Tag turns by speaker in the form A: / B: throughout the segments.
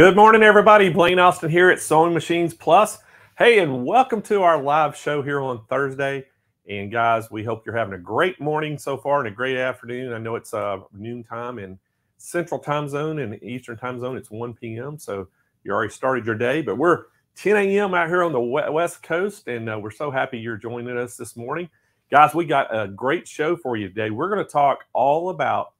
A: Good morning, everybody. Blaine Austin here at Sewing Machines Plus. Hey, and welcome to our live show here on Thursday. And guys, we hope you're having a great morning so far and a great afternoon. I know it's uh, noon time in Central Time Zone and Eastern Time Zone. It's 1 p.m. So you already started your day, but we're 10 a.m. out here on the West Coast, and uh, we're so happy you're joining us this morning. Guys, we got a great show for you today. We're going to talk all about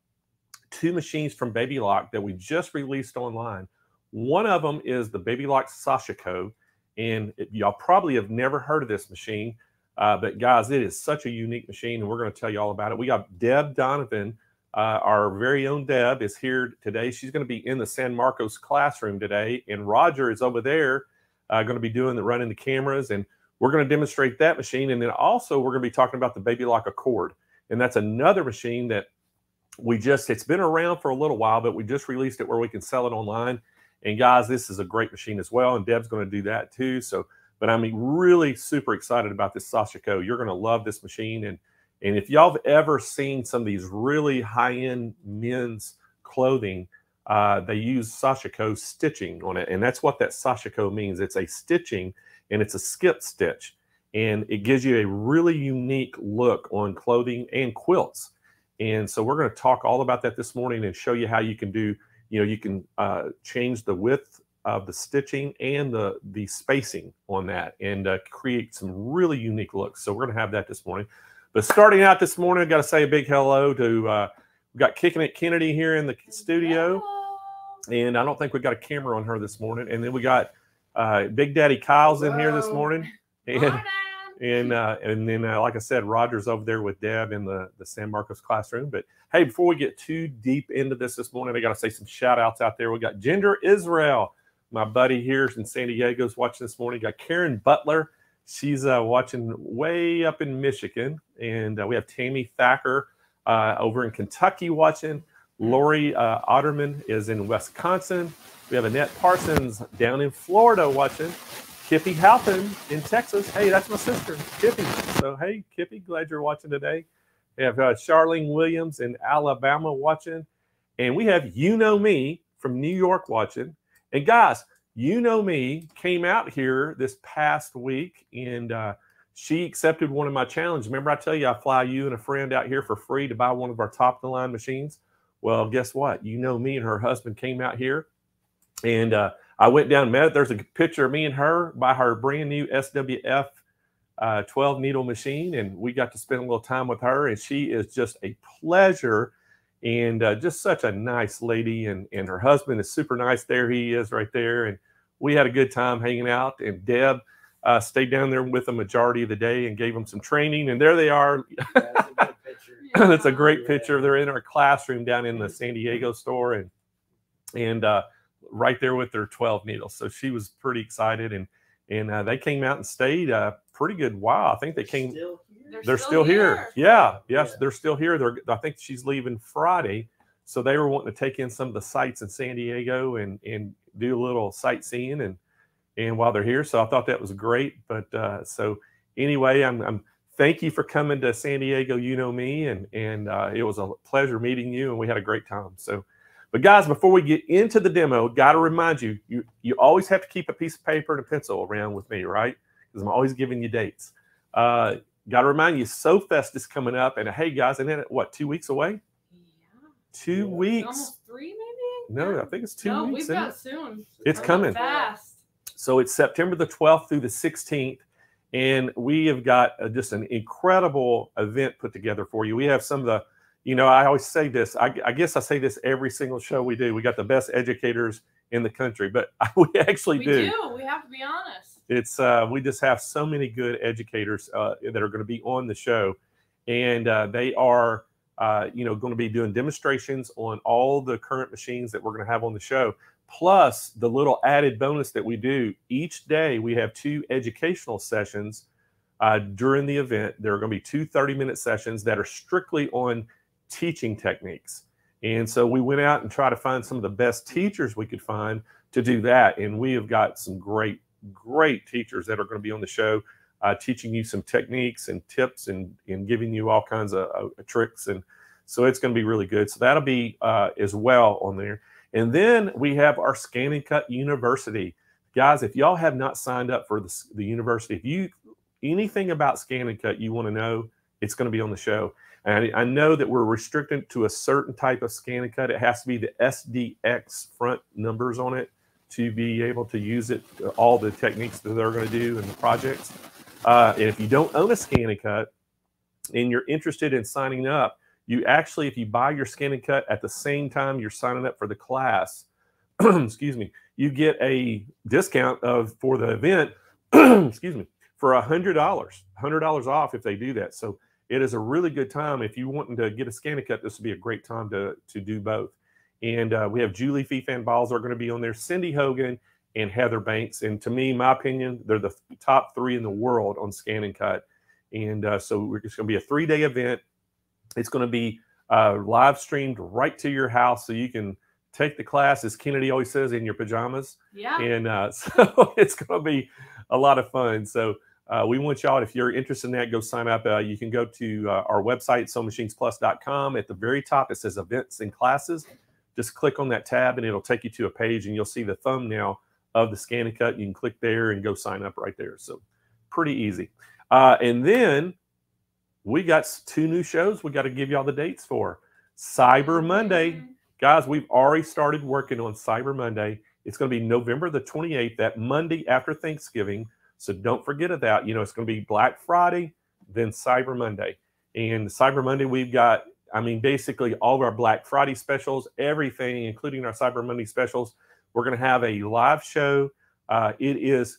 A: two machines from Baby Lock that we just released online one of them is the Baby Lock Sashiko, and it, y'all probably have never heard of this machine, uh, but guys, it is such a unique machine, and we're going to tell you all about it. We got Deb Donovan, uh, our very own Deb, is here today. She's going to be in the San Marcos classroom today, and Roger is over there, uh, going to be doing the running the cameras, and we're going to demonstrate that machine, and then also we're going to be talking about the Baby Lock Accord, and that's another machine that we just it's been around for a little while, but we just released it where we can sell it online and guys, this is a great machine as well. And Deb's going to do that too. So, but I'm really super excited about this Sashiko. You're going to love this machine. And and if y'all have ever seen some of these really high-end men's clothing, uh, they use Sashiko stitching on it. And that's what that Sashiko means. It's a stitching and it's a skip stitch. And it gives you a really unique look on clothing and quilts. And so we're going to talk all about that this morning and show you how you can do you know you can uh, change the width of the stitching and the the spacing on that and uh, create some really unique looks. So we're going to have that this morning. But starting out this morning i got to say a big hello to uh, we got kicking it kennedy here in the studio. And i don't think we got a camera on her this morning. And then we got uh, big daddy kyle's in here this morning. And and uh, and then, uh, like I said, Roger's over there with Deb in the, the San Marcos classroom. But hey, before we get too deep into this this morning, I got to say some shout outs out there. We got Ginger Israel, my buddy here in San Diego's watching this morning. Got Karen Butler. She's uh, watching way up in Michigan. And uh, we have Tammy Thacker uh, over in Kentucky watching. Lori uh, Otterman is in Wisconsin. We have Annette Parsons down in Florida watching. Kippy Halpin in Texas. Hey, that's my sister, Kippy. So, hey, Kippy, glad you're watching today. We have uh, Charlene Williams in Alabama watching. And we have You Know Me from New York watching. And guys, You Know Me came out here this past week and uh, she accepted one of my challenges. Remember, I tell you, I fly you and a friend out here for free to buy one of our top of the line machines. Well, guess what? You know me and her husband came out here and uh, I went down and met it. There's a picture of me and her by her brand new SWF uh, 12 needle machine, and we got to spend a little time with her. And she is just a pleasure and uh, just such a nice lady. And, and her husband is super nice. There he is right there. And we had a good time hanging out. And Deb uh, stayed down there with the majority of the day and gave them some training. And there they are. That's a, That's a great picture. They're in our classroom down in the San Diego store. And, and, uh, right there with their 12 needles. So she was pretty excited and and uh, they came out and stayed a pretty good while. I think they came. Still they're, they're, still, still here. here. Yeah, yes, yeah. they're still here. They're. I think she's leaving Friday, so they were wanting to take in some of the sites in San Diego and and do a little sightseeing and and while they're here. So I thought that was great. But uh, so anyway, I'm, I'm thank you for coming to San Diego. You know me, and and uh, it was a pleasure meeting you, and we had a great time. So but guys, before we get into the demo, got to remind you, you you always have to keep a piece of paper and a pencil around with me, right? Because I'm always giving you dates. Uh, got to remind you, SewFest is coming up, and hey, guys, and then what? Two weeks away? Yeah. Two yeah. weeks. Almost
B: three, maybe.
A: No, I think it's two no,
B: weeks. we've got soon.
A: It's coming
B: fast.
A: So it's September the 12th through the 16th. And we have got uh, just an incredible event put together for you. We have some of the you know, I always say this. I, I, guess I say this every single show we do. We got the best educators in the country, but we actually do.
B: we
A: do.
B: do. We have to be honest.
A: It's uh, we just have so many good educators uh, that are going to be on the show, and uh, they are uh, you know going to be doing demonstrations on all the current machines that we're going to have on the show. Plus, the little added bonus that we do each day, we have two educational sessions uh, during the event. There are going to be two 30 minute sessions that are strictly on teaching techniques. And so we went out and tried to find some of the best teachers we could find to do that. And we have got some great, great teachers that are going to be on the show uh, teaching you some techniques and tips and, and giving you all kinds of uh, tricks. And so it's going to be really good. So that'll be uh, as well on there. And then we have our Scan and Cut University. Guys, if y'all have not signed up for the, the university, if you anything about Scan and Cut you want to know, it's going to be on the show. And I, know that we're restricted to a certain type of scan and cut. It has to be the SDX front numbers on it to be able to use it, all the techniques that they're going to do in the projects. Uh, and if you don't own a scan and cut and you're interested in signing up, you actually, if you buy your scan and cut at the same time you're signing up for the class, excuse me, you get a discount of for the event, excuse me, for a hundred dollars, hundred dollars off if they do that. So it is a really good time if you wanting to get a scan and cut. This would be a great time to to do both. And uh, we have Julie Fei-Fan Balzer going to be on there, Cindy Hogan and Heather Banks. And to me, my opinion, they're the top three in the world on scan and cut. And uh, so it's going to be a three day event. It's going to be uh, live streamed right to your house so you can take the class, as Kennedy always says, in your pajamas.
B: Yeah.
A: And uh, so it's going to be a lot of fun. So uh, we want y'all, if you're interested in that, go sign up. Uh, you can go to uh, our website, sewingmachinesplus.com. At the very top, it says events and classes. Just click on that tab and it'll take you to a page and you'll see the thumbnail of the scan and cut. You can click there and go sign up right there. So pretty easy. Uh, and then we got two new shows we got to give y'all the dates for. Cyber Monday. Guys, we've already started working on Cyber Monday. It's going to be November the 28th, that Monday after Thanksgiving. So don't forget of that. You know, it's going to be Black Friday, then Cyber Monday. And Cyber Monday, we've got, I mean, basically all of our Black Friday specials, everything, including our Cyber Monday specials. We're going to have a live show. Uh, it is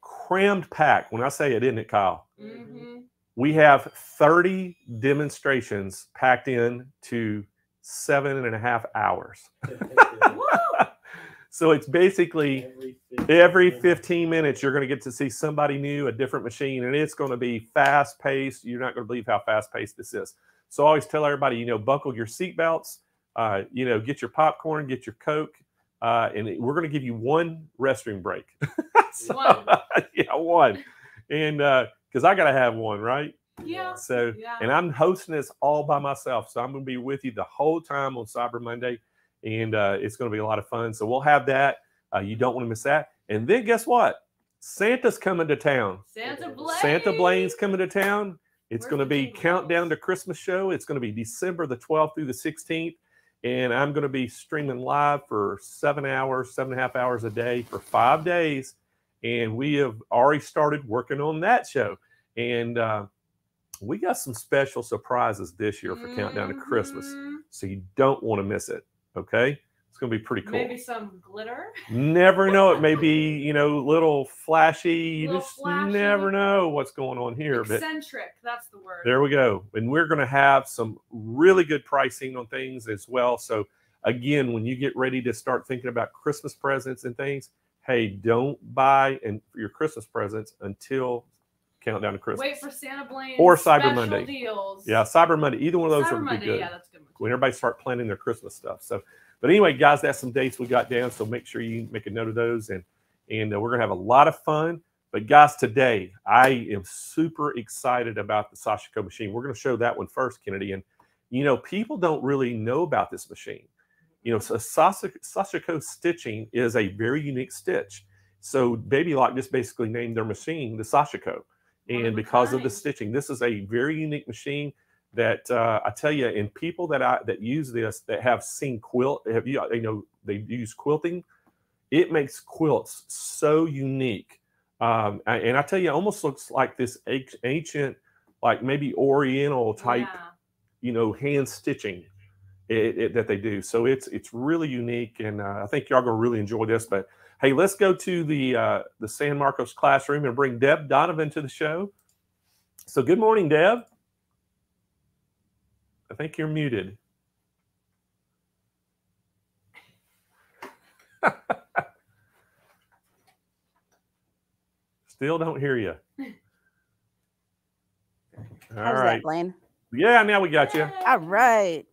A: crammed packed. When I say it, isn't it, Kyle?
B: Mhm.
A: We have 30 demonstrations packed in to seven and a half hours.
B: Woo!
A: So it's basically every 15 minutes you're going to get to see somebody new a different machine and it's going to be fast paced you're not going to believe how fast paced this is so i always tell everybody you know buckle your seatbelts uh, you know get your popcorn get your coke uh, and we're going to give you one restroom break So,
B: One.
A: yeah one and because i gotta have one right
B: Yeah.
A: so
B: Yeah.
A: and i'm hosting this all by myself so i'm going to be with you the whole time on cyber monday and uh, it's going to be a lot of fun so we'll have that uh, you don't want to miss that. And then guess what? Santa's coming to town.
B: Santa Blaine.
A: Santa Blaine's coming to town. It's going to be
B: jingle
A: countdown to? Christmas show. It's going to be December the 12th through the 16th. And I'm going to be streaming live for seven hours, seven and a half hours a day for five days. And we have already started working on that show. And uh, we got some special surprises this year for Countdown to Christmas.
B: Mhm.
A: So you don't want to miss it. Okay. It's going to be pretty cool.
B: Maybe some glitter.
A: Never know. It may be, you know, little flashy. You
B: Little
A: just
B: flashy.
A: never know what's going on here. But
B: Eccentric. That's the word.
A: there we go. And we're going to have some really good pricing on things as well. So, again, when you get ready to start thinking about Christmas presents and things, hey, don't buy and your Christmas presents until countdown to Christmas.
B: Wait for Santa Blaine
A: Or Cyber Monday.
B: deals.
A: Yeah, Cyber Monday. Either one of those
B: Cyber
A: would be
B: Monday,
A: good.
B: Yeah, that's good. One.
A: when everybody start planning their Christmas stuff. So, but anyway, guys, that's some dates we got down. So make sure you make a note of those, and and uh, we're gonna have a lot of fun. But guys, today I am super excited about the Sashiko machine. We're gonna show that one first, Kennedy, and you know people don't really know about this machine. You know, so Sashiko, stitching is a very unique stitch. So Baby Lock just basically named their machine the Sashiko, and because of the stitching, this is a very unique machine that uh, I tell you, and people that I that use this that have seen quilt, have you you know they use quilting, it makes quilts so unique. Um, and I tell you, it almost looks like this ancient, like maybe Oriental type,
B: Yeah.
A: you know, hand stitching it, it- that they do. So it's it's really unique, and uh, I think y'all gonna really enjoy this. But hey, let's go to the uh, the San Marcos classroom and bring Deb Donovan to the show. So good morning, Deb. I think you're muted. Still don't hear you. All
C: How's
A: right.
C: that, Blaine?
A: Yeah, now we got you.
C: All right.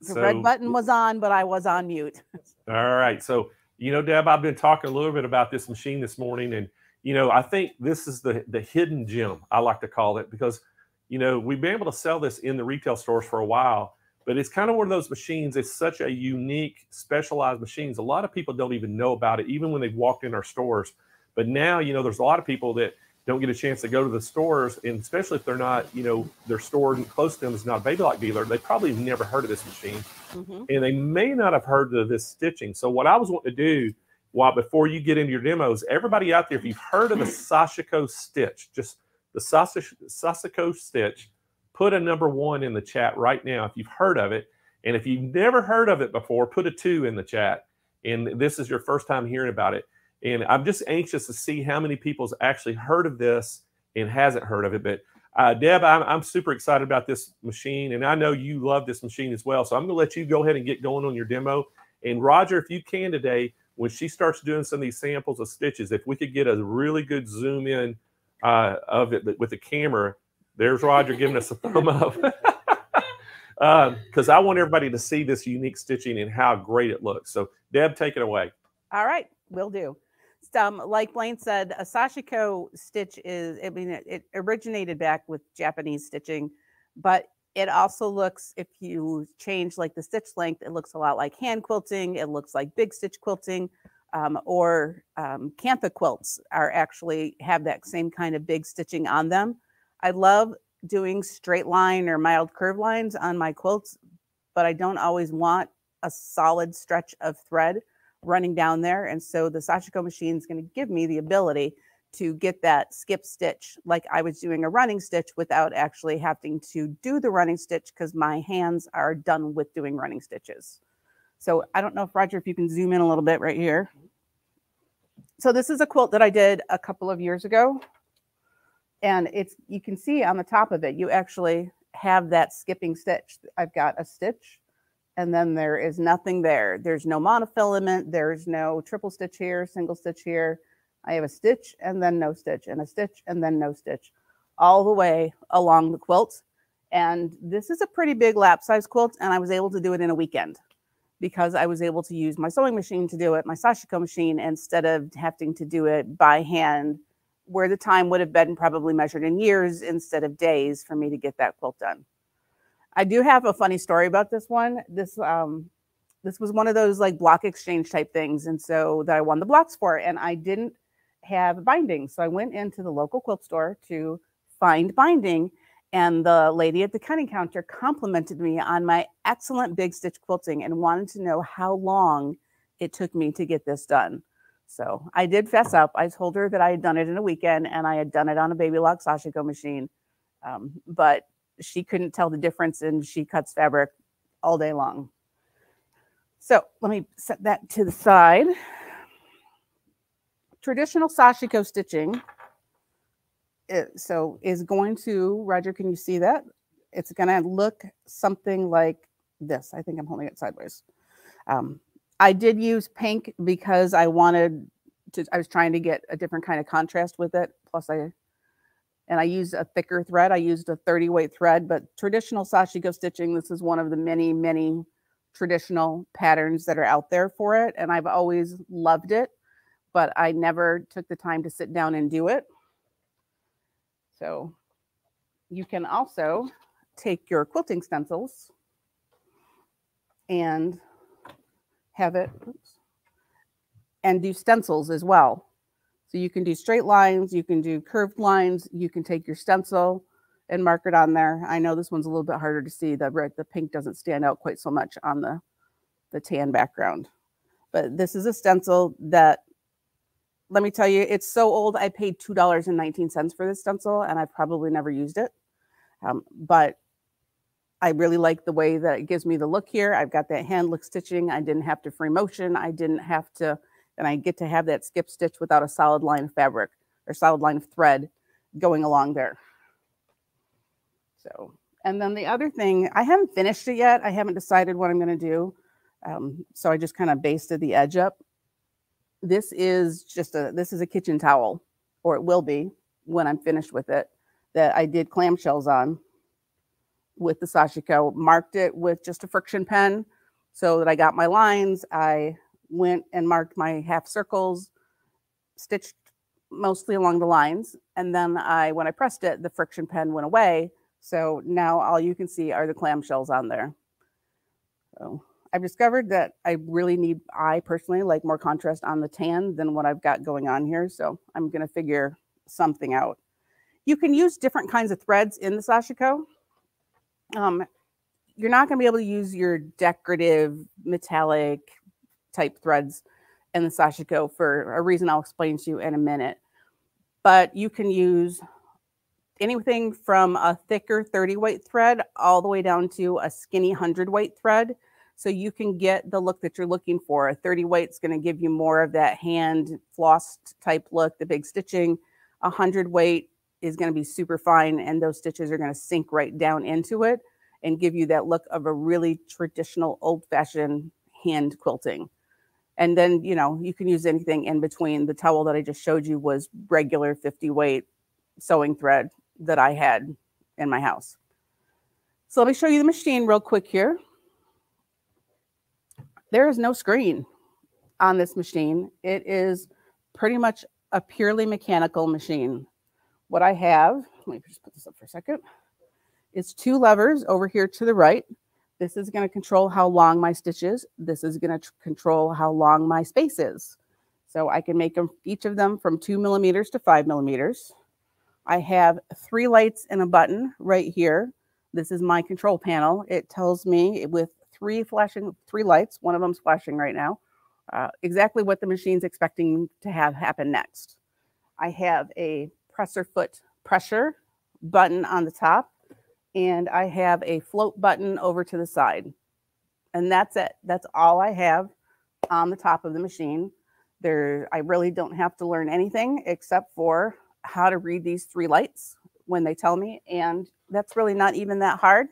C: The
A: So-
C: red button was on, but I was on mute.
A: All right. So, you know, Deb, I've been talking a little bit about this machine this morning. And, you know, I think this is the, the hidden gem, I like to call it, because, you know, we've been able to sell this in the retail stores for a while, but it's kind of one of those machines. It's such a unique, specialized machines. A lot of people don't even know about it, even when they've walked in our stores. But now, you know, there's a lot of people that don't get a chance to go to the stores, and especially if they're not, you know, their store close to them is not a baby lock dealer, they probably never heard of this machine,
C: Mhm.
A: and they may not have heard of this stitching. So what I was wanting to do, while before you get into your demos, everybody out there, if you've heard of the Sashiko stitch, just the Sas- Sasako stitch, put a number one in the chat right now if you've heard of it, and if you've never heard of it before, put a two in the chat. And this is your first time hearing about it. And I'm just anxious to see how many people's actually heard of this and hasn't heard of it. But uh, Deb, I'm, I'm super excited about this machine, and I know you love this machine as well. So I'm going to let you go ahead and get going on your demo. And Roger, if you can today, when she starts doing some of these samples of stitches, if we could get a really good zoom in uh, of it with the camera, there's Roger giving us a thumb up. Because I want everybody to see this unique stitching and how great it looks. So, Deb, take it away.
C: All right, will do. Um, like Blaine said, a sashiko stitch is, I mean, it, it originated back with Japanese stitching, but it also looks, if you change like the stitch length, it looks a lot like hand quilting. It looks like big stitch quilting um, or um, Kantha quilts are actually have that same kind of big stitching on them. I love doing straight line or mild curve lines on my quilts, but I don't always want a solid stretch of thread running down there. And so the Sashiko machine is going to give me the ability to get that skip stitch like I was doing a running stitch without actually having to do the running stitch because my hands are done with doing running stitches. So I don't know if Roger, if you can zoom in a little bit right here. So this is a quilt that I did a couple of years ago. And it's, you can see on the top of it, you actually have that skipping stitch. I've got a stitch and then there is nothing there. There's no monofilament. There's no triple stitch here, single stitch here. I have a stitch and then no stitch and a stitch and then no stitch all the way along the quilt. And this is a pretty big lap size quilt. And I was able to do it in a weekend because I was able to use my sewing machine to do it, my Sashiko machine, instead of having to do it by hand, where the time would have been probably measured in years instead of days for me to get that quilt done. I do have a funny story about this one. This um this was one of those like block exchange type things, and so that I won the blocks for, and I didn't have binding, so I went into the local quilt store to find binding, and the lady at the cutting counter complimented me on my excellent big stitch quilting and wanted to know how long it took me to get this done. So I did fess up. I told her that I had done it in a weekend and I had done it on a baby lock Sashiko machine. Um, but she couldn't tell the difference and she cuts fabric all day long. So let me set that to the side. Traditional Sashiko stitching it, so is going to, Roger, can you see that? It's going to look something like this. I think I'm holding it sideways. Um, I did use pink because I wanted to, I was trying to get a different kind of contrast with it. Plus I and I used a thicker thread. I used a 30 weight thread, but traditional sashiko stitching, this is one of the many, many traditional patterns that are out there for it. And I've always loved it, but I never took the time to sit down and do it. So you can also take your quilting stencils and have it oops, and do stencils as well. So you can do straight lines, you can do curved lines, you can take your stencil and mark it on there. I know this one's a little bit harder to see. The red, the pink doesn't stand out quite so much on the, the tan background. But this is a stencil that, let me tell you, it's so old. I paid $2.19 for this stencil and I've probably never used it. Um, but I really like the way that it gives me the look here. I've got that hand look stitching. I didn't have to free motion. I didn't have to and I get to have that skip stitch without a solid line of fabric or solid line of thread going along there. So, and then the other thing, I haven't finished it yet. I haven't decided what I'm going to do. Um, so I just kind of basted the edge up. This is just a, this is a kitchen towel, or it will be when I'm finished with it, that I did clamshells on with the Sashiko, marked it with just a friction pen so that I got my lines. I went and marked my half circles, stitched mostly along the lines. And then I, when I pressed it, the friction pen went away. So now all you can see are the clamshells on there. So I've discovered that I really need, I personally like more contrast on the tan than what I've got going on here. So I'm going to figure something out. You can use different kinds of threads in the Sashiko. Um, you're not going to be able to use your decorative metallic type threads in the Sashiko for a reason I'll explain to you in a minute. But you can use anything from a thicker 30 weight thread all the way down to a skinny 100 weight thread. So you can get the look that you're looking for. A 30 weight is going to give you more of that hand flossed type look, the big stitching. A 100 weight is going to be super fine, and those stitches are going to sink right down into it and give you that look of a really traditional old fashioned hand quilting. And then, you know, you can use anything in between. The towel that I just showed you was regular 50 weight sewing thread that I had in my house. So let me show you the machine real quick here. There is no screen on this machine. It is pretty much a purely mechanical machine. What I have, let me just put this up for a second, is two levers over here to the right. This is going to control how long my stitch is. This is going to control how long my space is. So I can make them each of them from two millimeters to five millimeters. I have three lights and a button right here. This is my control panel. It tells me with three flashing, three lights, one of them's flashing right now, uh, exactly what the machine's expecting to have happen next. I have a presser foot pressure button on the top, and I have a float button over to the side. And that's it. That's all I have on the top of the machine. There, I really don't have to learn anything except for how to read these three lights when they tell me. And that's really not even that hard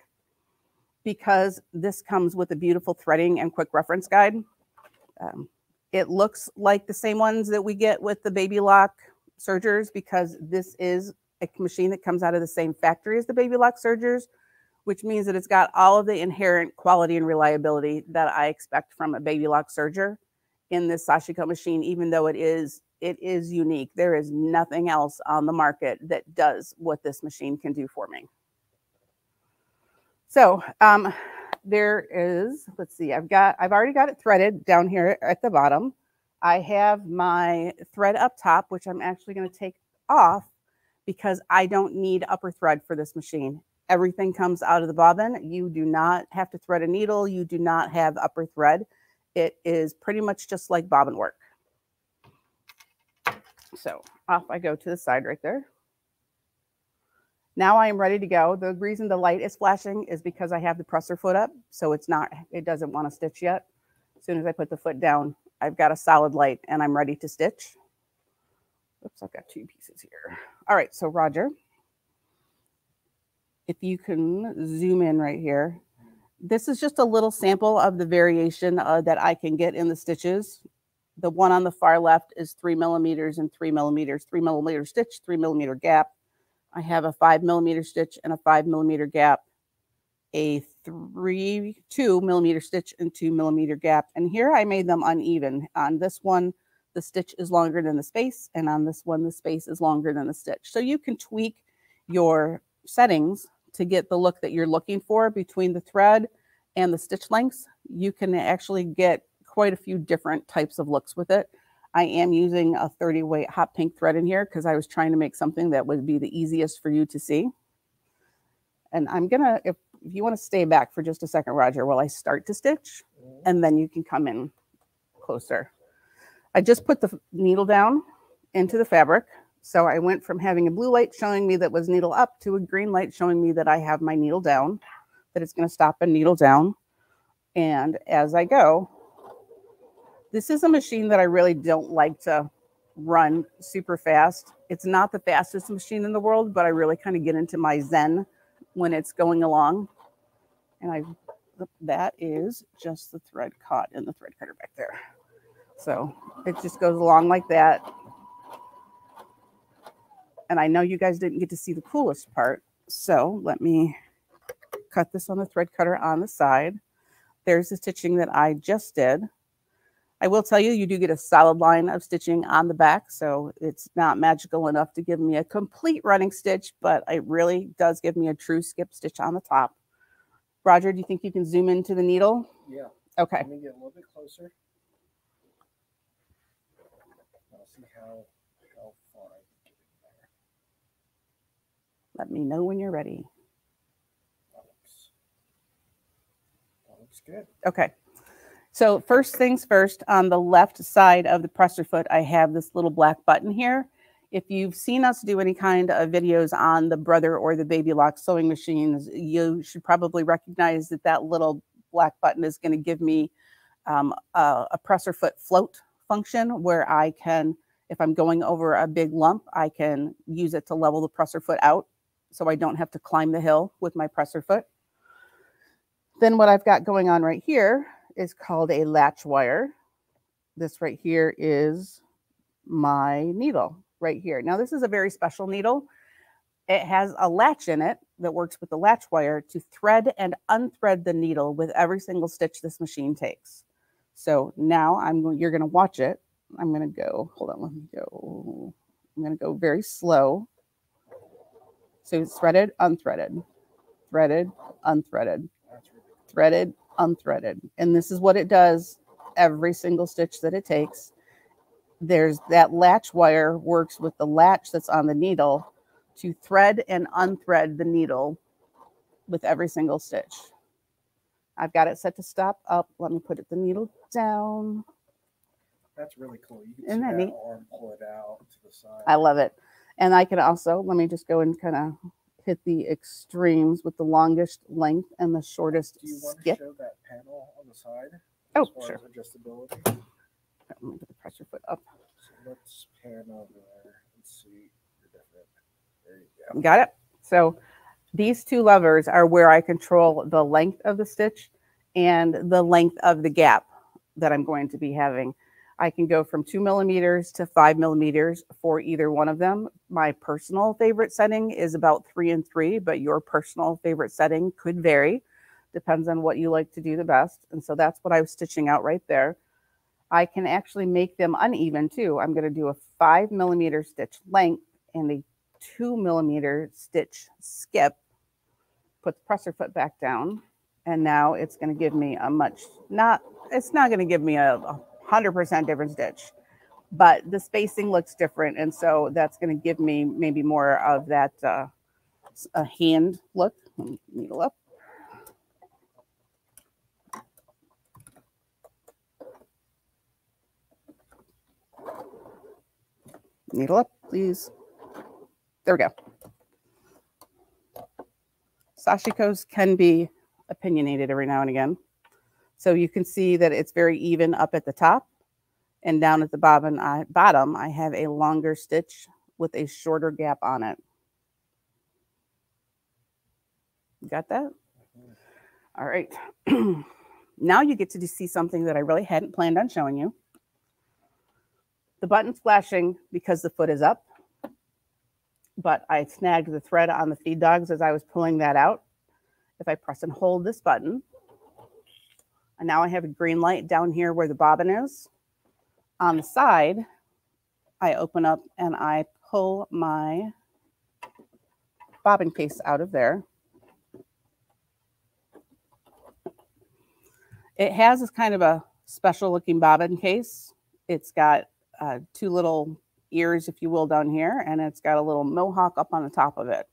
C: because this comes with a beautiful threading and quick reference guide. Um, it looks like the same ones that we get with the Baby Lock sergers because this is a machine that comes out of the same factory as the Baby Lock sergers, which means that it's got all of the inherent quality and reliability that I expect from a Baby Lock serger in this Sashiko machine, even though it is it is unique. There is nothing else on the market that does what this machine can do for me. So um, there is, let's see, I've got, I've already got it threaded down here at the bottom. I have my thread up top, which I'm actually going to take off because I don't need upper thread for this machine. Everything comes out of the bobbin. You do not have to thread a needle. You do not have upper thread. It is pretty much just like bobbin work. So off I go to the side right there. Now I am ready to go. The reason the light is flashing is because I have the presser foot up. So it's not, it doesn't want to stitch yet. As soon as I put the foot down, I've got a solid light and I'm ready to stitch. Oops, I've got two pieces here. All right, so Roger, if you can zoom in right here, this is just a little sample of the variation uh, that I can get in the stitches. The one on the far left is three millimeters and three millimeters, three millimeter stitch, three millimeter gap. I have a five millimeter stitch and a five millimeter gap, a three, two millimeter stitch and two millimeter gap. And here I made them uneven. On this one, the stitch is longer than the space. And on this one, the space is longer than the stitch. So you can tweak your settings to get the look that you're looking for between the thread and the stitch lengths. You can actually get quite a few different types of looks with it. I am using a 30 weight hot pink thread in here because I was trying to make something that would be the easiest for you to see. And I'm gonna, if, if you wanna stay back for just a second, Roger, while I start to stitch, mm-hmm. and then you can come in closer. I just put the needle down into the fabric. So I went from having a blue light showing me that was needle up to a green light showing me that I have my needle down, that it's gonna stop and needle down. And as I go, this is a machine that I really don't like to run super fast. It's not the fastest machine in the world, but I really kind of get into my zen when it's going along. And I that is just the thread caught in the thread cutter back there. So it just goes along like that. And I know you guys didn't get to see the coolest part. So let me cut this on the thread cutter on the side. There's the stitching that I just did. I will tell you, you do get a solid line of stitching on the back, so it's not magical enough to give me a complete running stitch, but it really does give me a true skip stitch on the top. Roger, do you think you can zoom into the needle?
D: Yeah.
C: Okay.
D: Let me get a little bit closer. I'll see how how far I can get in there.
C: Let me know when you're ready.
D: That looks that looks good.
C: Okay. So first things first, on the left side of the presser foot, I have this little black button here. If you've seen us do any kind of videos on the Brother or the Baby Lock sewing machines, you should probably recognize that that little black button is going to give me um, a, a presser foot float function where I can, if I'm going over a big lump, I can use it to level the presser foot out so I don't have to climb the hill with my presser foot. Then what I've got going on right here is called a latch wire. This right here is my needle right here. Now this is a very special needle. It has a latch in it that works with the latch wire to thread and unthread the needle with every single stitch this machine takes. So now I'm you're going to watch it. I'm going to go, hold on, let me go. I'm going to go very slow. So threaded, unthreaded, threaded, unthreaded, threaded, unthreaded. And this is what it does every single stitch that it takes. There's that latch wire works with the latch that's on the needle to thread and unthread the needle with every single stitch. I've got it set to stop up. Let me put it, the needle down.
D: That's really cool. You can
C: Isn't
D: see
C: that neat?
D: arm pull it out to the side.
C: I love it. And I can also, let me just go and kind of hit the extremes with the longest length and the shortest
D: Do you want to show that panel on the side?
C: Oh, sure.
D: adjustability.
C: Let me put the pressure foot up.
D: So let's pan over there and see the different. There you go.
C: Got it? So these two levers are where I control the length of the stitch and the length of the gap that I'm going to be having. I can go from two millimeters to five millimeters for either one of them. My personal favorite setting is about three and three, but your personal favorite setting could vary. Depends on what you like to do the best. And so that's what I was stitching out right there. I can actually make them uneven too. I'm going to do a five millimeter stitch length and a two millimeter stitch skip. Put the presser foot back down. And now it's going to give me a much, not, it's not going to give me a, a 100% different stitch, but the spacing looks different. And so that's going to give me maybe more of that uh, a hand look. Needle up. Needle up, please. There we go. Sashikos can be opinionated every now and again. So you can see that it's very even up at the top and down at the bobbin I, bottom, I have a longer stitch with a shorter gap on it. You got that? All right. now you get to see something that I really hadn't planned on showing you. The button's flashing because the foot is up, but I snagged the thread on the feed dogs as I was pulling that out. If I press and hold this button, and now I have a green light down here where the bobbin is. On the side, I open up and I pull my bobbin case out of there. It has this kind of a special looking bobbin case. It's got uh, two little ears, if you will, down here, and it's got a little mohawk up on the top of it.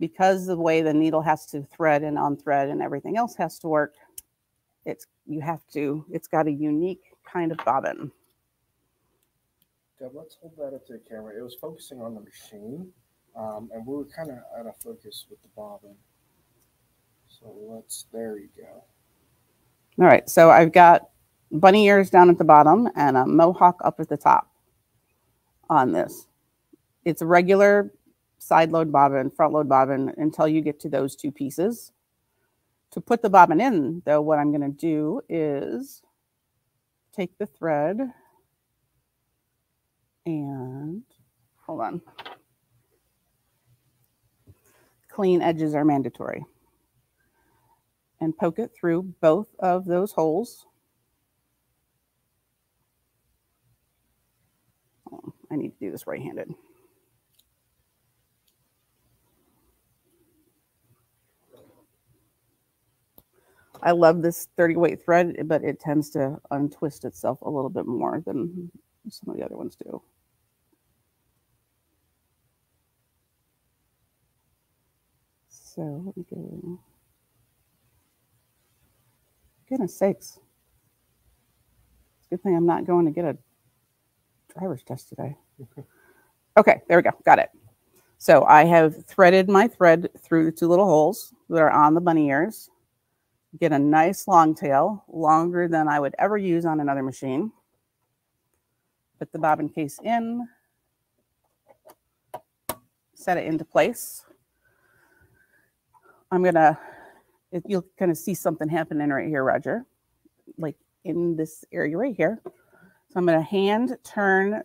C: Because the way the needle has to thread and unthread and everything else has to work, it's you have to, it's got a unique kind of bobbin.
D: Deb, let's hold that up to the camera. It was focusing on the machine, um, and we were kind of out of focus with the bobbin. So let's, there you go.
C: All right, so I've got bunny ears down at the bottom and a mohawk up at the top on this. It's a regular side load bobbin, front load bobbin until you get to those two pieces. To put the bobbin in, though, what I'm going to do is take the thread and hold on. Clean edges are mandatory and poke it through both of those holes. Oh, I need to do this right-handed. I love this 30 weight thread, but it tends to untwist itself a little bit more than some of the other ones do. So let me go. Goodness sakes. It's a good thing I'm not going to get a driver's test today. Okay, there we go. Got it. So I have threaded my thread through the two little holes that are on the bunny ears. Get a nice long tail, longer than I would ever use on another machine. Put the bobbin case in, set it into place. I'm gonna, if you'll kind of see something happening right here, Roger, like in this area right here. So I'm gonna hand turn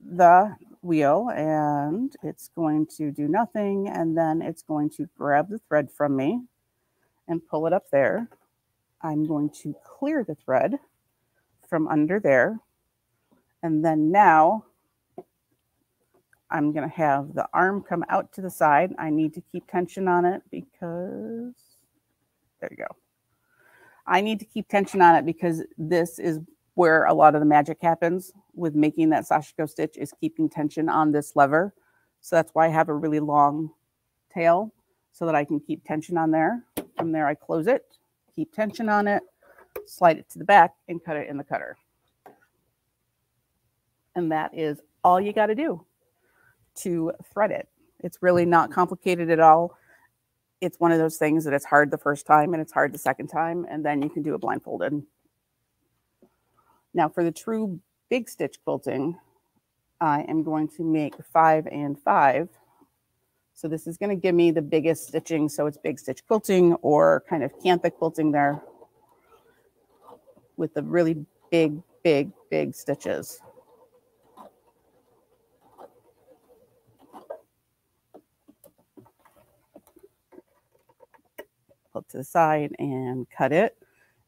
C: the wheel and it's going to do nothing. And then it's going to grab the thread from me and pull it up there. I'm going to clear the thread from under there. And then now I'm going to have the arm come out to the side. I need to keep tension on it because there you go. I need to keep tension on it because this is where a lot of the magic happens with making that Sashiko stitch is keeping tension on this lever. So that's why I have a really long tail so that I can keep tension on there. From there, I close it, keep tension on it, slide it to the back and cut it in the cutter. And that is all you got to do to thread it. It's really not complicated at all. It's one of those things that it's hard the first time and it's hard the second time, and then you can do it blindfolded. Now for the true big stitch quilting, I am going to make five and five. So this is going to give me the biggest stitching. So it's big stitch quilting or kind of kantha quilting there with the really big, big, big stitches. Pull to the side and cut it.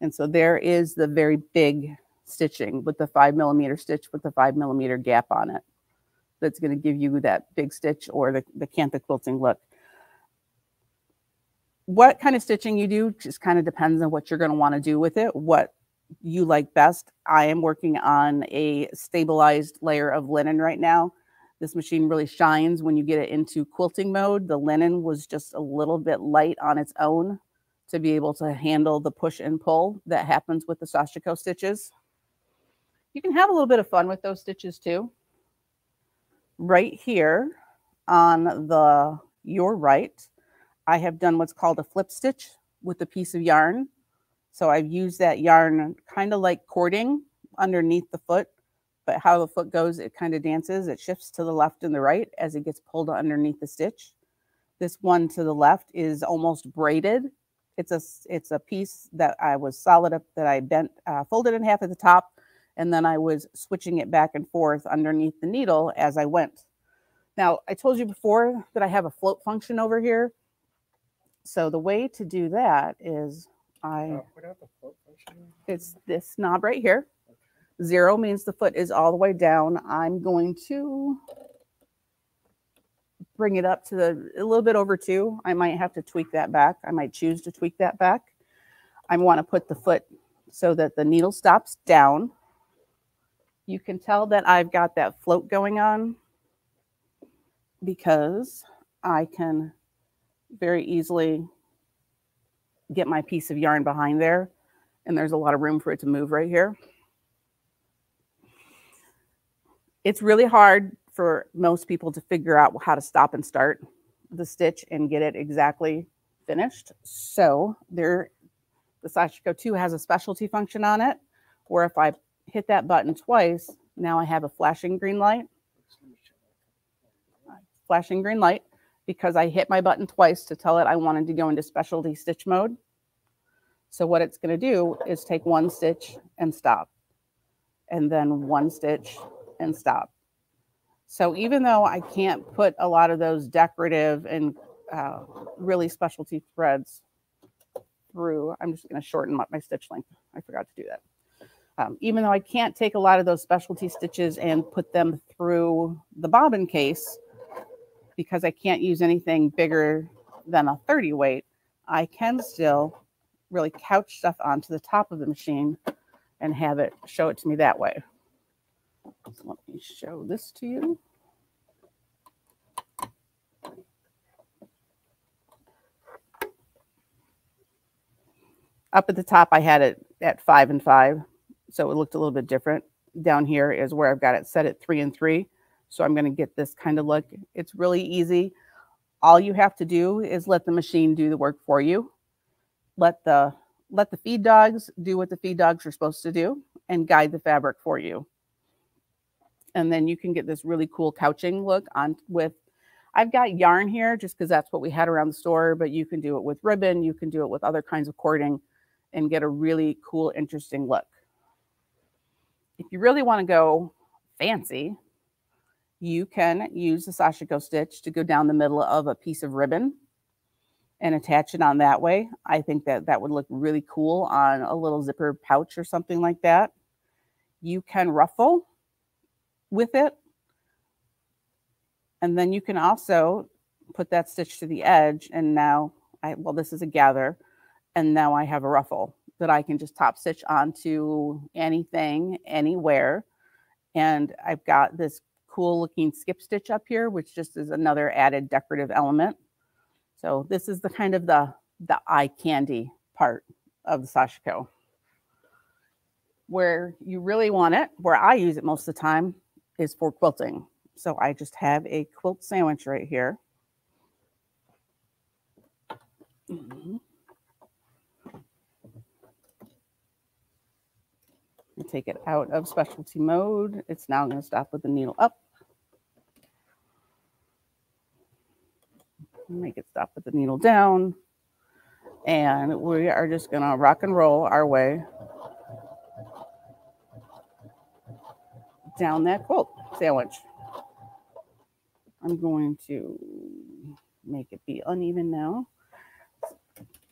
C: And so there is the very big stitching with the five millimeter stitch with the five millimeter gap on it. That's going to give you that big stitch or the, the kantha quilting look. What kind of stitching you do just kind of depends on what you're going to want to do with it, what you like best. I am working on a stabilized layer of linen right now. This machine really shines when you get it into quilting mode. The linen was just a little bit light on its own to be able to handle the push and pull that happens with the Sashiko stitches. You can have a little bit of fun with those stitches too. Right here on the your right, I have done what's called a flip stitch with a piece of yarn. So I've used that yarn kind of like cording underneath the foot, but how the foot goes, it kind of dances. It shifts to the left and the right as it gets pulled underneath the stitch. This one to the left is almost braided. It's a, it's a piece that I was solid up that I bent, uh, folded in half at the top and then I was switching it back and forth underneath the needle as I went. Now, I told you before that I have a float function over here. So the way to do that is I,
D: Uh,
C: it's this knob right here. Zero means the foot is all the way down. I'm going to bring it up to the a little bit over two. I might have to tweak that back. I might choose to tweak that back. I want to put the foot so that the needle stops down you can tell that I've got that float going on because I can very easily get my piece of yarn behind there and there's a lot of room for it to move right here. It's really hard for most people to figure out how to stop and start the stitch and get it exactly finished. So there, the Sashiko 2 has a specialty function on it where if I hit that button twice, now I have a flashing green light. Flashing green light because I hit my button twice to tell it I wanted to go into specialty stitch mode. So what it's going to do is take one stitch and stop, and then one stitch and stop. So even though I can't put a lot of those decorative and uh, really specialty threads through, I'm just going to shorten up my stitch length. I forgot to do that. Um, even though I can't take a lot of those specialty stitches and put them through the bobbin case because I can't use anything bigger than a 30 weight, I can still really couch stuff onto the top of the machine and have it show it to me that way. So let me show this to you. Up at the top, I had it at five and five, so it looked a little bit different. Down here is where I've got it set at three and three. So I'm going to get this kind of look. It's really easy. All you have to do is let the machine do the work for you. Let the let the feed dogs do what the feed dogs are supposed to do and guide the fabric for you. And then you can get this really cool couching look on with I've got yarn here just because that's what we had around the store, but you can do it with ribbon, you can do it with other kinds of cording and get a really cool, interesting look. If you really want to go fancy, you can use the Sashiko stitch to go down the middle of a piece of ribbon and attach it on that way. I think that that would look really cool on a little zipper pouch or something like that. You can ruffle with it. And then you can also put that stitch to the edge. And now I, well, this is a gather. And now I have a ruffle that I can just top stitch onto anything, anywhere. And I've got this cool looking skip stitch up here, which just is another added decorative element. So this is the kind of the, the eye candy part of the Sashiko. Where you really want it, where I use it most of the time, is for quilting. So I just have a quilt sandwich right here. Mm -hmm. Take it out of specialty mode. It's now going to stop with the needle up. Make it stop with the needle down. And we are just going to rock and roll our way down that quilt sandwich. I'm going to make it be uneven now.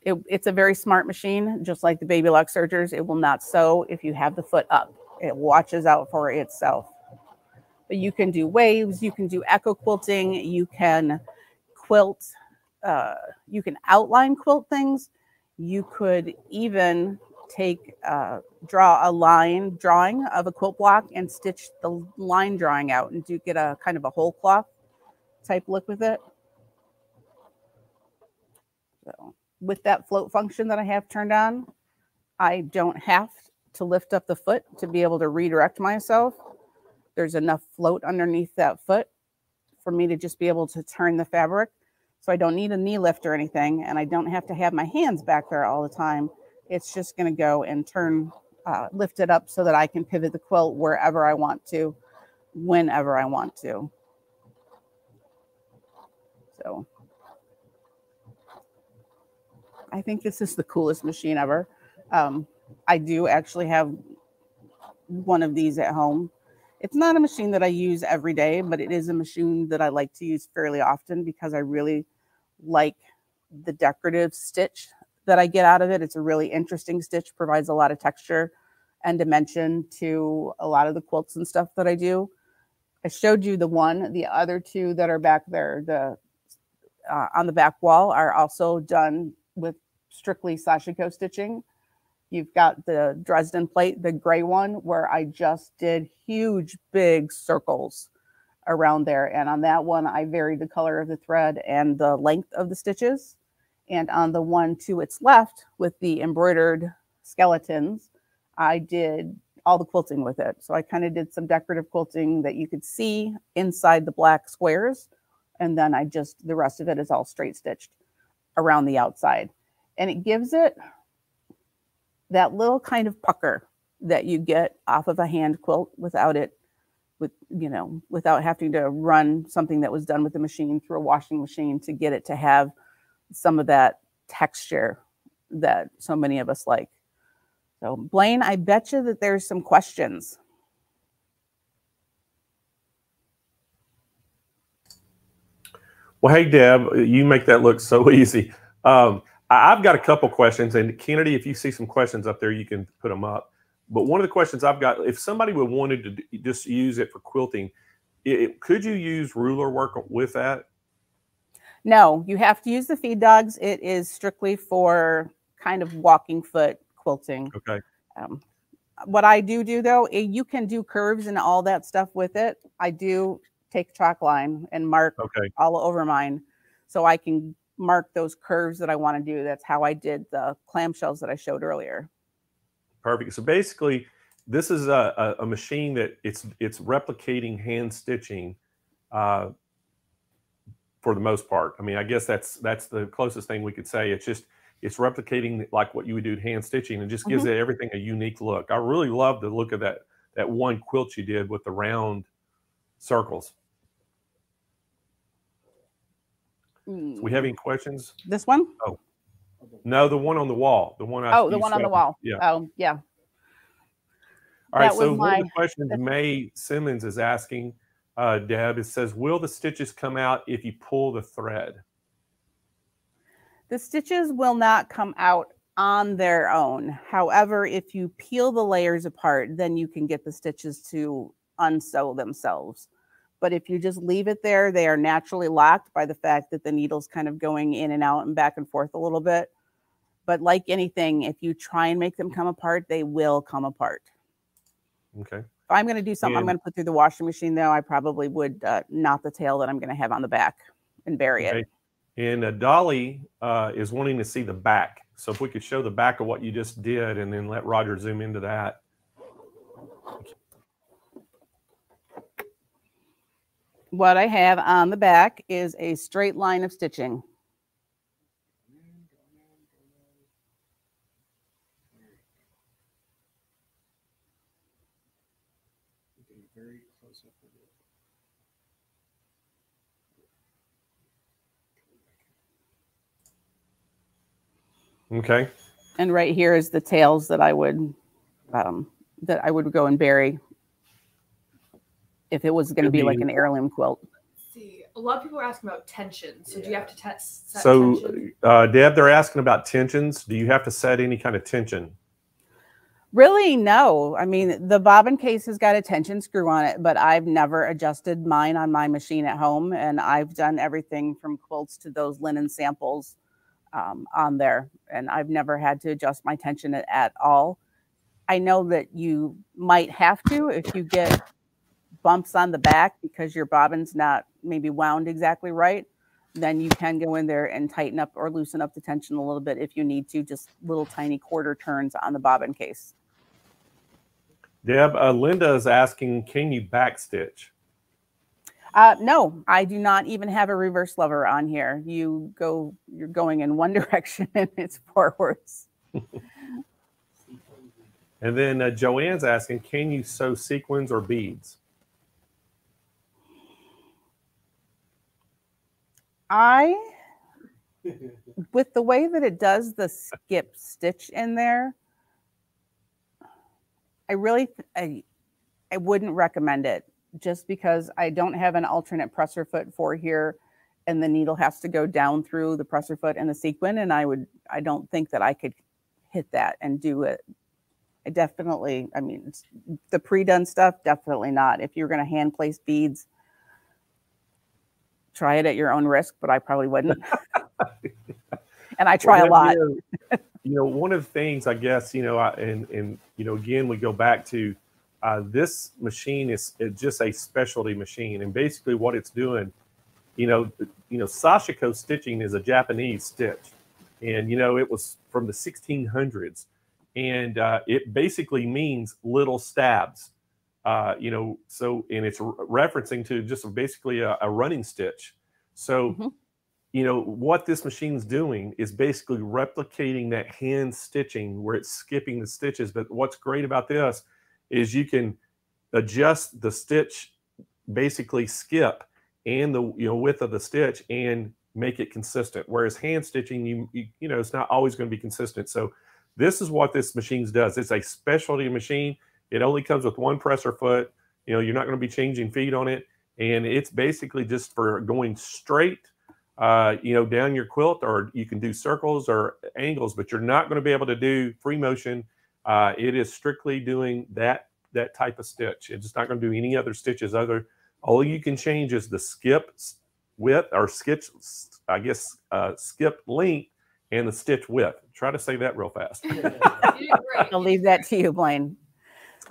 C: It, it's a very smart machine, just like the Baby Lock sergers. It will not sew if you have the foot up. It watches out for itself. But you can do waves, you can do echo quilting, you can quilt, uh, you can outline quilt things. You could even take, uh, draw a line drawing of a quilt block and stitch the line drawing out and do get a kind of a whole cloth type look with it. So with that float function that I have turned on, I don't have to lift up the foot to be able to redirect myself. There's enough float underneath that foot for me to just be able to turn the fabric. So I don't need a knee lift or anything, and I don't have to have my hands back there all the time. It's just going to go and turn, uh, lift it up so that I can pivot the quilt wherever I want to, whenever I want to. So I think this is the coolest machine ever. Um, I do actually have one of these at home. It's not a machine that I use every day, but it is a machine that I like to use fairly often because I really like the decorative stitch that I get out of it. It's a really interesting stitch, provides a lot of texture and dimension to a lot of the quilts and stuff that I do. I showed you the one, the other two that are back there, the uh, on the back wall are also done with strictly Sashiko stitching. You've got the Dresden plate, the gray one, where I just did huge, big circles around there. And on that one, I varied the color of the thread and the length of the stitches. And on the one to its left with the embroidered skeletons, I did all the quilting with it. So I kind of did some decorative quilting that you could see inside the black squares. And then I just, the rest of it is all straight stitched around the outside. And it gives it that little kind of pucker that you get off of a hand quilt without it with you know without having to run something that was done with the machine through a washing machine to get it to have some of that texture that so many of us like. So blaine i bet you that there's some questions
A: well hey deb you make that look so easy um, I've got a couple questions, and Kennedy, if you see some questions up there, you can put them up. But one of the questions I've got, if somebody would wanted to just use it for quilting, it, could you use ruler work with that?
C: No, you have to use the feed dogs. It is strictly for kind of walking foot quilting.
A: Okay.
C: Um, what I do do though, eh, you can do curves and all that stuff with it. I do take chalk line and mark
A: Okay.
C: all over mine so I can mark those curves that I want to do. That's how I did the clamshells that I showed earlier.
A: Perfect. So basically, this is a, a, a machine that it's it's replicating hand stitching uh, for the most part. I mean, I guess that's that's the closest thing we could say. It's just it's replicating like what you would do hand stitching and just gives it everything a unique look. I really love the look of that that one quilt you did with the round circles.
C: Mm,
A: Do we have any questions?
C: this one? Oh.
A: No, the one on the wall. The one I
C: Oh, the one on the wall.
A: Yeah.
C: Oh, yeah.
A: All right.
C: That
A: So
C: was
A: one of the questions May Simmons is asking, uh, Deb, it says, "Will the stitches come out if you pull the thread?"
C: The stitches will not come out on their own. However, if you peel the layers apart, then you can get the stitches to unsew themselves. But if you just leave it there, they are naturally locked by the fact that the needle's kind of going in and out and back and forth a little bit. But like anything, if you try and make them come apart, they will come apart.
A: Okay.
C: If I'm going to do something, I'm going to put through the washing machine, though, I probably would uh, knot the tail that I'm going to have on the back and bury it.
A: And uh, Dolly uh, is wanting to see the back. So if we could show the back of what you just did, and then let Roger zoom into that.
C: What I have on the back is a straight line of stitching.
D: Getting very close up with it.
A: Okay.
C: And right here is the tails that I would um, that I would go and bury if it was going to
A: Could
C: be like an heirloom quilt.
B: See, a lot of people are asking about tension. So do you have to test set
A: So
B: tension?
A: uh, Deb, they're asking about tensions. Do you have to set any kind of tension?
C: Really, no. I mean, the bobbin case has got a tension screw on it, but I've never adjusted mine on my machine at home, and I've done everything from quilts to those linen samples um, on there, and I've never had to adjust my tension at, at all. I know that you might have to if you get bumps on the back because your bobbin's not maybe wound exactly right. Then you can go in there and tighten up or loosen up the tension a little bit if you need to, just little tiny quarter turns on the bobbin case.
A: Deb, uh, Linda is asking, can you backstitch?
C: Uh, no, I do not even have a reverse lever on here. You go, you're going in one direction and it's forwards.
A: And then uh, Joanne's asking, can you sew sequins or beads?
C: I, with the way that it does the skip stitch in there, I really, I, I wouldn't recommend it just because I don't have an alternate presser foot for here and the needle has to go down through the presser foot and the sequin. And I would, I don't think that I could hit that and do it. I definitely, I mean, the pre-done stuff, definitely not. If you're going to hand place beads, try it at your own risk, but I probably wouldn't. and I try
A: Well,
C: a lot.
A: You know, you know, one of the things I guess you know, I, and and you know, again, we go back to uh, this machine is, is just a specialty machine, and basically what it's doing, you know, you know, Sashiko stitching is a Japanese stitch, and you know, it was from the 1600s, and uh, it basically means little stabs. Uh, you know, so and it's re- referencing to just basically a, a running stitch. So
C: Mhm.
A: you know what this machine's doing is basically replicating that hand stitching where it's skipping the stitches. But what's great about this is you can adjust the stitch basically skip and the you know width of the stitch and make it consistent. Whereas hand stitching you you, you know it's not always going to be consistent. So this is what this machine does. It's a specialty machine it only comes with one presser foot you know you're not going to be changing feet on it and it's basically just for going straight uh, you know, down your quilt, or you can do circles or angles, but you're not going to be able to do free motion. Uh, it is strictly doing that that type of stitch. It's not going to do any other stitches. Other, all you can change is the skip width or skip, I guess, uh, skip length, and the stitch width. Try to say that real fast.
B: You did great.
C: I'll leave that to you, Blaine.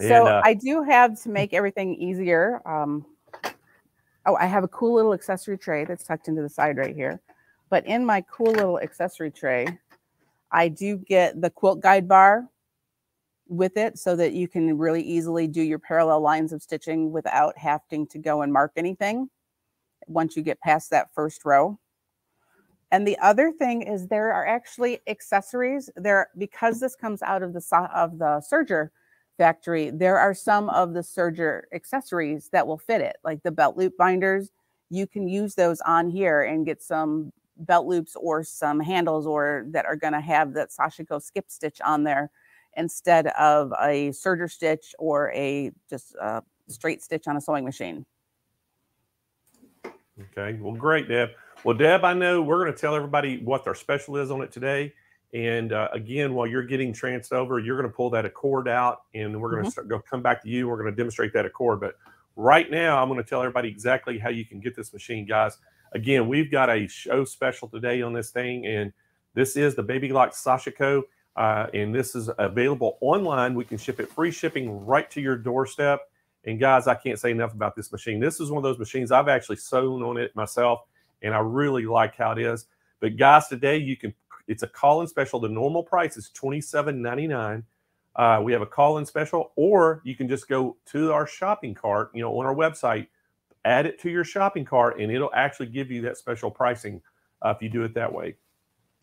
A: And,
C: So
A: uh,
C: I do have to make everything easier. Um, oh, I have a cool little accessory tray that's tucked into the side right here. But in my cool little accessory tray, I do get the quilt guide bar with it so that you can really easily do your parallel lines of stitching without having to go and mark anything once you get past that first row. And the other thing is there are actually accessories there because this comes out of the of the serger factory, there are some of the serger accessories that will fit it, like the belt loop binders. You can use those on here and get some belt loops or some handles or that are going to have that Sashiko skip stitch on there instead of a serger stitch or a just uh, straight stitch on a sewing machine.
A: Okay. Well, great, Deb. Well, Deb, I know we're going to tell everybody what their special is on it today. And uh, again, while you're getting transferred over, you're going to pull that accord out, and we're going to start, go come back to you. We're going to demonstrate that accord. But right now, I'm going to tell everybody exactly how you can get this machine, guys. Again, we've got a show special today on this thing, and this is the Baby Lock Sashiko, uh, and this is available online. We can ship it free shipping right to your doorstep. And guys, I can't say enough about this machine. This is one of those machines I've actually sewn on it myself, and I really like how it is. But guys, today you can. It's a call-in special. The normal price is twenty-seven ninety-nine. Uh, we have a call-in special, or you can just go to our shopping cart. You know, on our website, add it to your shopping cart, and it'll actually give you that special pricing uh, if you do it that way.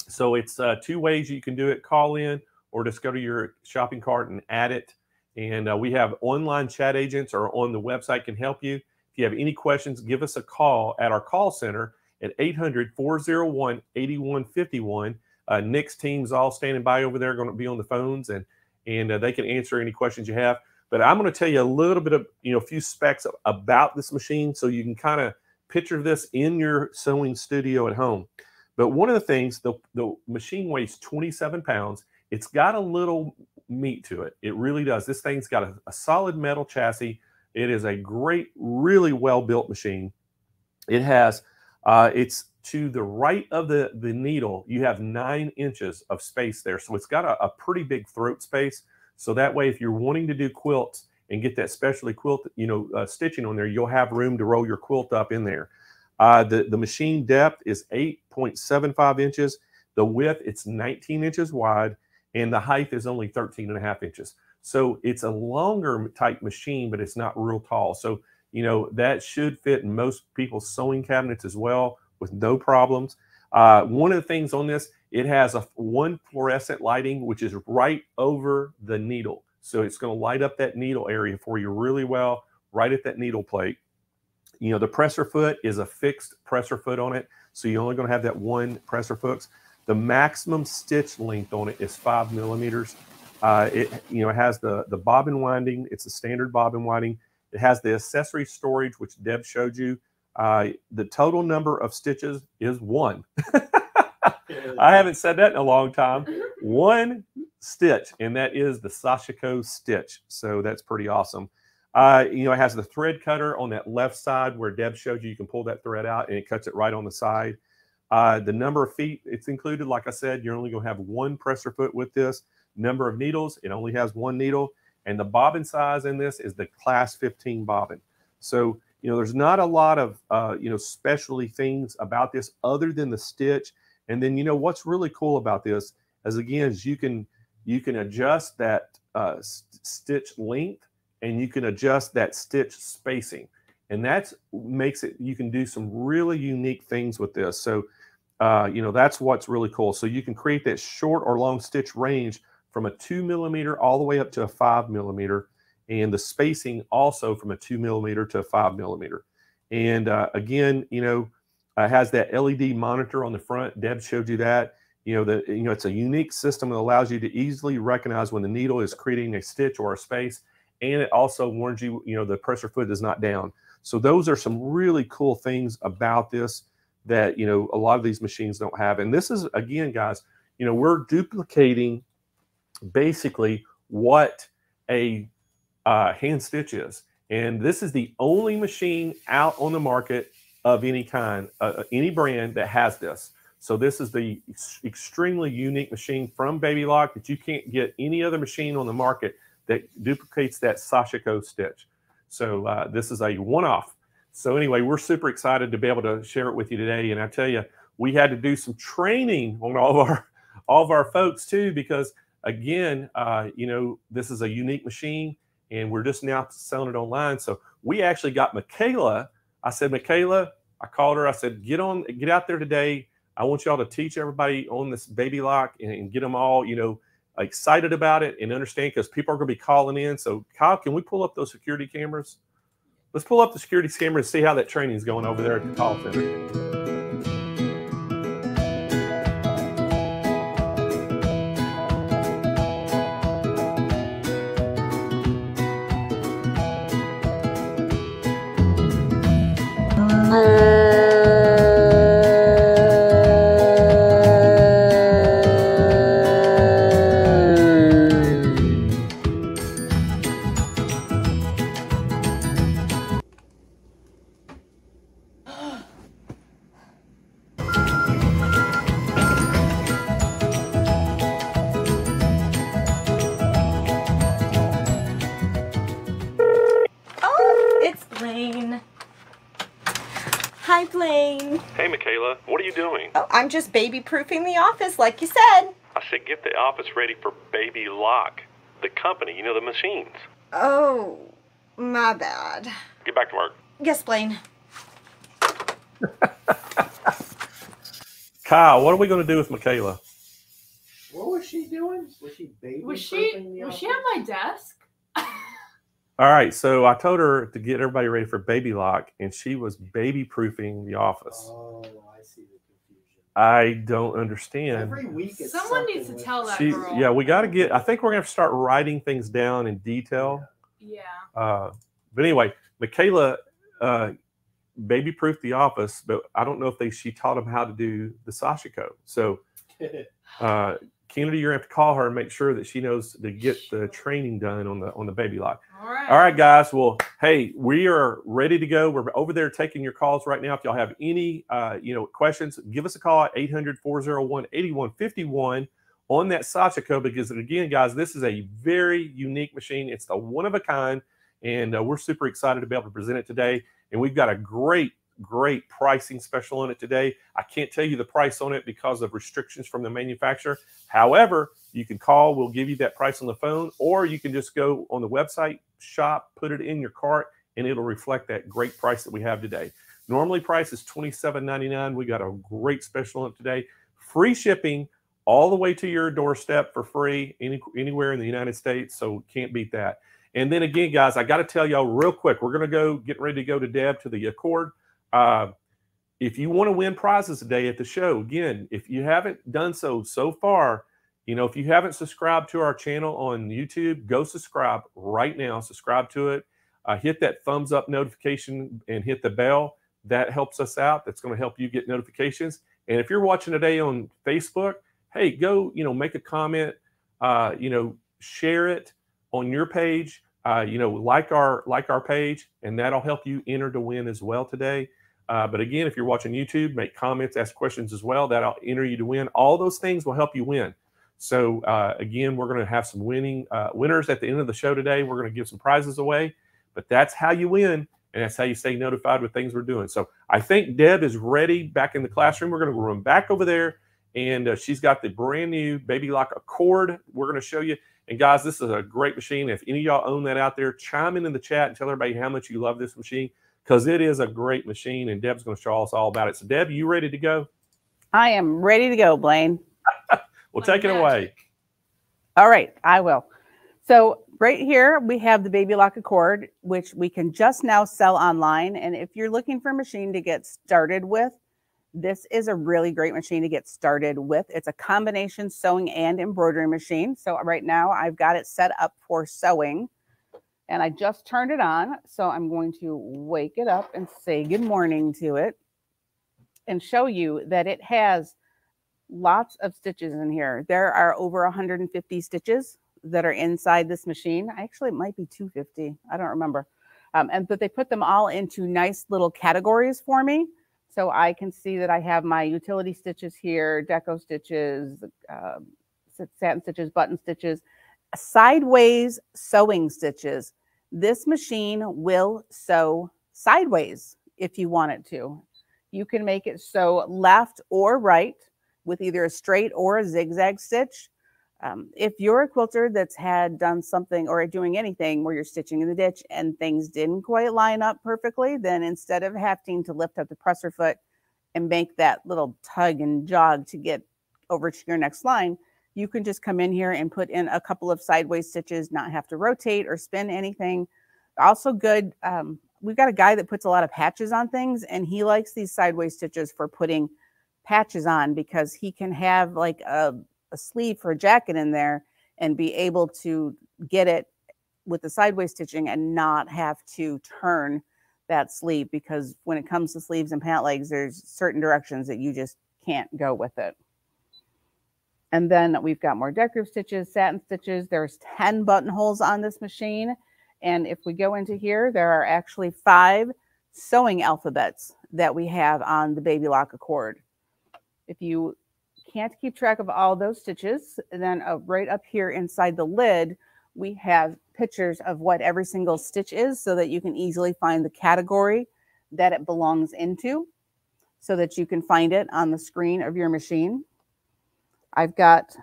A: So it's uh, two ways you can do it: call in, or just go to your shopping cart and add it. And uh, we have online chat agents or on the website can help you. If you have any questions, give us a call at our call center at 800 401 8151. Uh, Nick's team's all standing by over there, going to be on the phones, and and uh, they can answer any questions you have. But I'm going to tell you a little bit of you know a few specs about this machine, so you can kind of picture this in your sewing studio at home. But one of the things, the the machine weighs 27 pounds. It's got a little meat to it. It really does. This thing's got a, a solid metal chassis. It is a great, really well built machine. It has, uh, it's to the right of the, the needle, you have nine inches of space there. So it's got a, a pretty big throat space. So that way, if you're wanting to do quilts and get that specialty quilt, you know, uh, stitching on there, you'll have room to roll your quilt up in there. Uh, the, the machine depth is 8.75 inches. The width, it's 19 inches wide and the height is only 13 and a half inches. So it's a longer type machine, but it's not real tall. So, you know, that should fit in most people's sewing cabinets as well with no problems. Uh, one of the things on this, it has a one fluorescent lighting, which is right over the needle. So it's going to light up that needle area for you really well, right at that needle plate. You know, the presser foot is a fixed presser foot on it. So you're only going to have that one presser foot. The maximum stitch length on it is five millimeters. Uh, it you know it has the the bobbin winding. It's a standard bobbin winding. It has the accessory storage, which Deb showed you. Uh, the total number of stitches is one. I haven't said that in a long time. One stitch, and that is the Sashiko stitch. So that's pretty awesome. Uh, you know, it has the thread cutter on that left side where Deb showed you. You can pull that thread out, and it cuts it right on the side. Uh, the number of feet it's included, like I said, you're only going to have one presser foot with this. Number of needles, it only has one needle. And the bobbin size in this is the class 15 bobbin. So, you know, there's not a lot of, uh, you know, specialty things about this other than the stitch. And then, you know, what's really cool about this is again, is you can, you can adjust that uh, st- stitch length and you can adjust that stitch spacing. And that makes it, you can do some really unique things with this. So, uh, you know, that's what's really cool. So you can create that short or long stitch range from a two millimeter all the way up to a five millimeter, and the spacing also from a two millimeter to a five millimeter. And uh, again, you know, uh, has that LED monitor on the front. Deb showed you that. You know, the you know it's a unique system that allows you to easily recognize when the needle is creating a stitch or a space, and it also warns you, you know, the presser foot is not down. So those are some really cool things about this that you know a lot of these machines don't have. And this is again, guys, you know, we're duplicating basically what a uh, hand stitch is. And this is the only machine out on the market of any kind, uh, any brand that has this. So this is the ex- extremely unique machine from Baby Lock that you can't get any other machine on the market that duplicates that Sashiko stitch. So uh, this is a one-off. So anyway, we're super excited to be able to share it with you today. And I tell you, we had to do some training on all of our all of our folks too, because again, uh, you know, this is a unique machine, and we're just now selling it online. So we actually got Michaela. I said, Michaela, I called her. I said, get on, get out there today. I want y'all to teach everybody on this baby lock and, and get them all, you know, excited about it and understand because people are going to be calling in. So, Kyle, can we pull up those security cameras? Let's pull up the security cameras and see how that training is going over there at the call center.
E: Hi, Blaine.
A: Hey, Michaela, what are you doing?
E: Oh, I'm just baby proofing the office, like you said.
A: I said, get the office ready for Baby Lock, the company, you know, the machines.
E: Oh, my bad.
A: Get back to work.
E: Yes, Blaine.
A: Kyle, what are we going to do with Michaela?
D: What was she doing? Was she baby?
B: Was she
D: the
B: was she at my desk?
A: All right, so I told her to get everybody ready for Baby Lock, and she was baby proofing the office.
D: Oh, I see the confusion.
A: I don't understand.
D: Every week, it's
B: Someone needs to
D: with-
B: tell that
A: She,
B: girl.
A: yeah, we got to get. I think we're gonna have to start writing things down in detail.
B: Yeah.
A: Uh, but anyway, Michaela uh, baby proofed the office, but I don't know if they she taught them how to do the Sashiko. So, uh, Kennedy, you're gonna have to call her and make sure that she knows to get the training done on the on the baby lock.
B: All right.
A: All right, guys. Well, hey, we are ready to go. We're over there taking your calls right now. If y'all have any, uh, you know, questions, give us a call at 800-401-8151 on that Sashiko because, again, guys, this is a very unique machine. It's the one of a kind, and uh, we're super excited to be able to present it today. And we've got a great, great pricing special on it today. I can't tell you the price on it because of restrictions from the manufacturer. However, you can call, we'll give you that price on the phone, or you can just go on the website, shop, put it in your cart, and it'll reflect that great price that we have today. Normally, price is $27.99. We got a great special on it today. Free shipping all the way to your doorstep for free any, anywhere in the United States. So can't beat that. And then again, guys, I got to tell y'all real quick, we're going to go get ready to go to Deb to the Accord. Uh, if you want to win prizes today at the show, again, if you haven't done so so far, you know, if you haven't subscribed to our channel on YouTube, go subscribe right now. Subscribe to it. Uh, hit that thumbs up notification and hit the bell. That helps us out. That's going to help you get notifications. And if you're watching today on Facebook, hey, go, you know, make a comment, uh, you know, share it on your page. Uh, you know, like our like our page, and that'll help you enter to win as well today. Uh, but again, if you're watching YouTube, make comments, ask questions as well. That'll enter you to win. All those things will help you win. So uh, again, we're going to have some winning uh, winners at the end of the show today. We're going to give some prizes away, but that's how you win, and that's how you stay notified with things we're doing. So I think Deb is ready back in the classroom. We're going to run back over there, and uh, she's got the brand new Baby Lock Accord. We're going to show you. And guys, this is a great machine. If any of y'all own that out there, chime in in the chat and tell everybody how much you love this machine because it is a great machine. And Deb's going to show us all about it. So, Deb, you ready to go?
C: I am ready to go, Blaine.
A: Well,
B: Like
A: take it away.
C: All right, I will. So right here we have the Baby Lock Accord, which we can just now sell online. And if you're looking for a machine to get started with, this is a really great machine to get started with. It's a combination sewing and embroidery machine. So right now I've got it set up for sewing and I just turned it on. So I'm going to wake it up and say good morning to it and show you that it has lots of stitches in here. There are over 150 stitches that are inside this machine. Actually, it might be 250. I don't remember. Um, and but they put them all into nice little categories for me. So I can see that I have my utility stitches here, deco stitches, s- satin stitches, button stitches, sideways sewing stitches. This machine will sew sideways if you want it to. You can make it sew left or right with either a straight or a zigzag stitch. Um, if you're a quilter that's had done something or doing anything where you're stitching in the ditch and things didn't quite line up perfectly, then instead of having to lift up the presser foot and make that little tug and jog to get over to your next line, you can just come in here and put in a couple of sideways stitches, not have to rotate or spin anything. Also good, um, we've got a guy that puts a lot of patches on things and he likes these sideways stitches for putting patches on because he can have like a, a sleeve for a jacket in there and be able to get it with the sideways stitching and not have to turn that sleeve because when it comes to sleeves and pant legs, there's certain directions that you just can't go with it. And then we've got more decorative stitches, satin stitches. There's 10 buttonholes on this machine. And if we go into here, there are actually five sewing alphabets that we have on the Baby Lock Accord. If you can't keep track of all those stitches, then uh, right up here inside the lid, we have pictures of what every single stitch is so that you can easily find the category that it belongs into so that you can find it on the screen of your machine. I've got,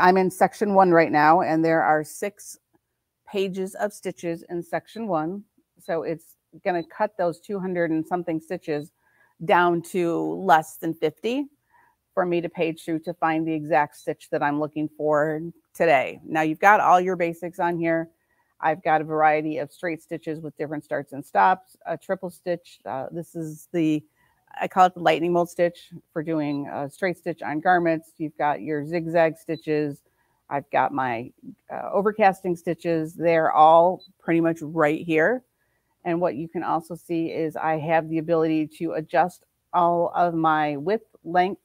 C: I'm in section one right now, and there are six pages of stitches in section one. So it's going to cut those 200 and something stitches down to less than 50 for me to page through to find the exact stitch that I'm looking for today. Now you've got all your basics on here. I've got a variety of straight stitches with different starts and stops, a triple stitch. Uh, this is the, I call it the lightning bolt stitch for doing a straight stitch on garments. You've got your zigzag stitches. I've got my uh, overcasting stitches. They're all pretty much right here. And what you can also see is I have the ability to adjust all of my width, length,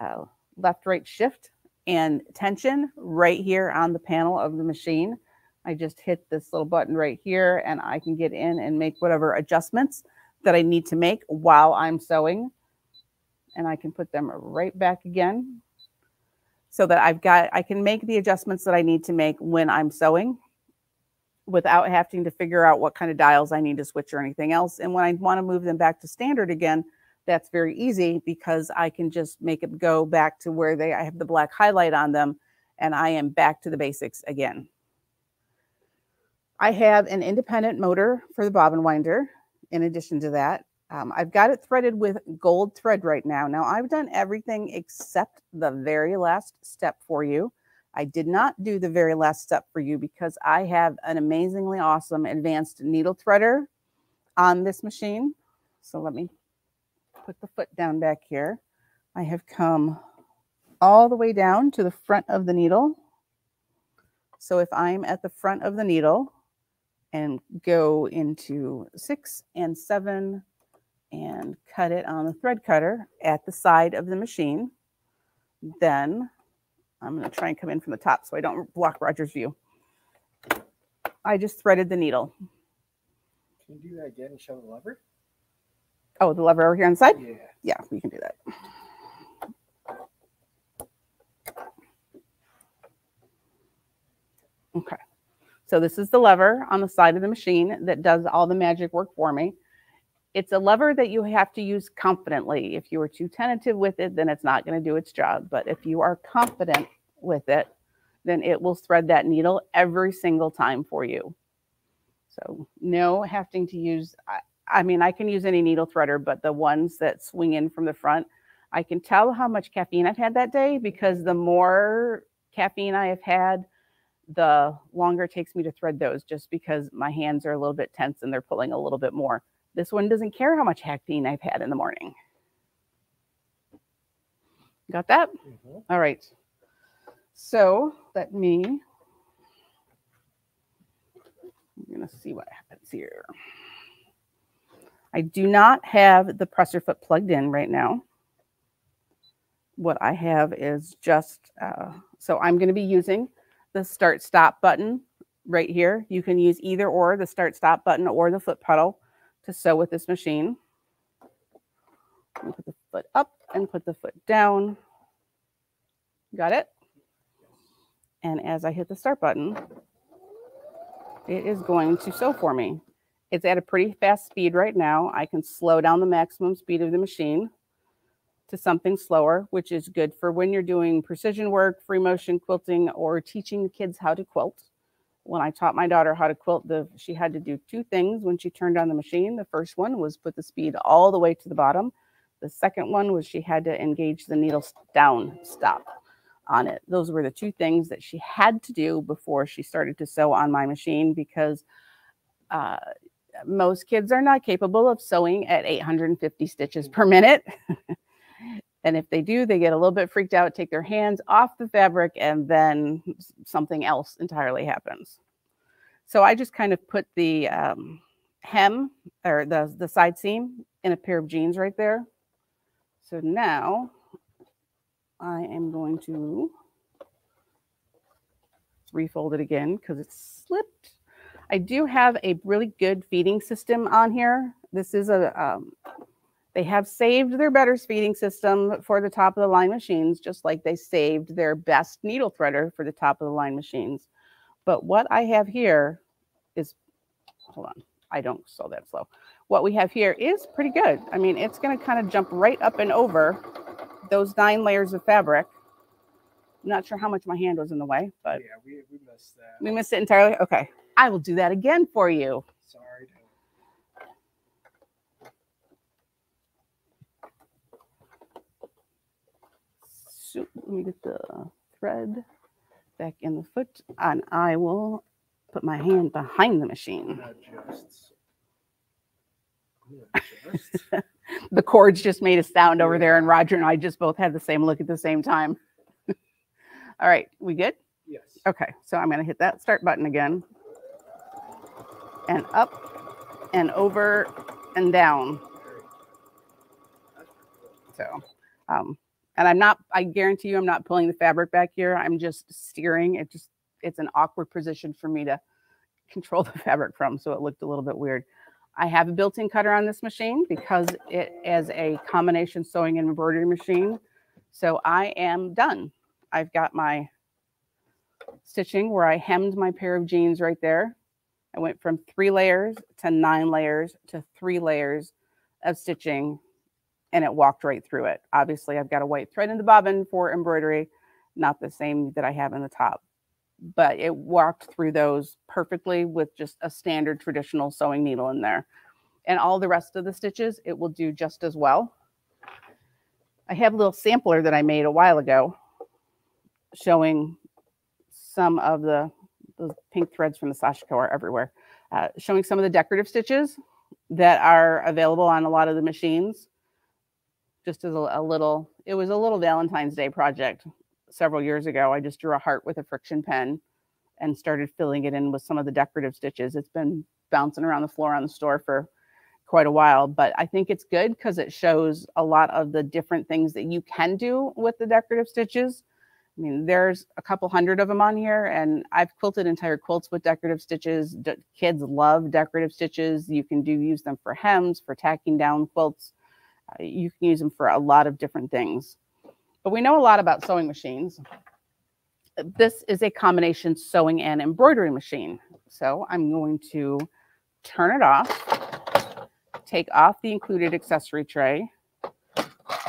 C: uh, left, right shift and tension right here on the panel of the machine. I just hit this little button right here and I can get in and make whatever adjustments that I need to make while I'm sewing. And I can put them right back again so that I've got, I can make the adjustments that I need to make when I'm sewing without having to figure out what kind of dials I need to switch or anything else. And when I want to move them back to standard again, that's very easy because I can just make it go back to where they I have the black highlight on them and I am back to the basics again. I have an independent motor for the bobbin winder. In addition to that, um, I've got it threaded with gold thread right now. Now I've done everything except the very last step for you. I did not do the very last step for you because I have an amazingly awesome advanced needle threader on this machine. So let me put the foot down back here. I have come all the way down to the front of the needle. So if I'm at the front of the needle and go into six and seven and cut it on the thread cutter at the side of the machine, then I'm going to try and come in from the top so I don't block Roger's view. I just threaded the needle.
D: Can you do that again and show the lever?
C: Oh, the lever over here on the side?
D: Yeah.
C: Yeah, we can do that. Okay. So this is the lever on the side of the machine that does all the magic work for me. It's a lever that you have to use confidently. If you are too tentative with it, then it's not going to do its job. But if you are confident with it, then it will thread that needle every single time for you. So no having to use, I, I mean, I can use any needle threader, but the ones that swing in from the front, I can tell how much caffeine I've had that day because the more caffeine I have had, the longer it takes me to thread those just because my hands are a little bit tense and they're pulling a little bit more. This one doesn't care how much caffeine I've had in the morning. Got that?
D: Mhm.
C: All right. So let me, I'm going to see what happens here. I do not have the presser foot plugged in right now. What I have is just, uh, so I'm going to be using the start stop button right here. You can use either or the start stop button or the foot pedal to sew with this machine. Put the foot up and put the foot down. Got it? And as I hit the start button, it is going to sew for me. It's at a pretty fast speed right now. I can slow down the maximum speed of the machine to something slower, which is good for when you're doing precision work, free motion quilting, or teaching the kids how to quilt. When I taught my daughter how to quilt, the she had to do two things when she turned on the machine. The first one was put the speed all the way to the bottom. The second one was she had to engage the needle down stop on it. Those were the two things that she had to do before she started to sew on my machine because uh, most kids are not capable of sewing at 850 stitches per minute. and if they do, they get a little bit freaked out, take their hands off the fabric, and then something else entirely happens. So I just kind of put the um, hem or the, the side seam in a pair of jeans right there. So now I am going to refold it again because it's slipped. I do have a really good feeding system on here. This is a, um, they have saved their better feeding system for the top of the line machines, just like they saved their best needle threader for the top of the line machines. But what I have here is, hold on, I don't sew that slow. What we have here is pretty good. I mean, it's going to kind of jump right up and over those nine layers of fabric. I'm not sure how much my hand was in the way, but
D: yeah, we, we missed that.
C: we missed it entirely. Okay. I will do that again for you.
D: Sorry.
C: Let me get the thread back in the foot and I will put my hand behind the machine. The cords just made a sound over there and Roger and I just both had the same look at the same time. All right, we good?
D: yes.
C: Okay, so I'm going to hit that start button again. And up and over and down.
D: That's pretty cool.
C: So, um, and I'm not, I guarantee you, I'm not pulling the fabric back here. I'm just steering. It just, it's an awkward position for me to control the fabric from. So it looked a little bit weird. I have a built-in cutter on this machine because it is a combination sewing and embroidery machine. So I am done. I've got my stitching where I hemmed my pair of jeans right there. I went from three layers to nine layers to three layers of stitching and it walked right through it. Obviously, I've got a white thread in the bobbin for embroidery, not the same that I have in the top, but it walked through those perfectly with just a standard traditional sewing needle in there. And all the rest of the stitches, it will do just as well. I have a little sampler that I made a while ago showing some of the those pink threads from the Sashiko are everywhere, uh, showing some of the decorative stitches that are available on a lot of the machines. Just as a, a little, it was a little Valentine's Day project several years ago. I just drew a heart with a friction pen and started filling it in with some of the decorative stitches. It's been bouncing around the floor on the store for quite a while, but I think it's good because it shows a lot of the different things that you can do with the decorative stitches. I mean, there's a couple hundred of them on here, and I've quilted entire quilts with decorative stitches. Kids love decorative stitches. You can do use them for hems, for tacking down quilts. You can use them for a lot of different things. But we know a lot about sewing machines. This is a combination sewing and embroidery machine. So I'm going to turn it off, take off the included accessory tray.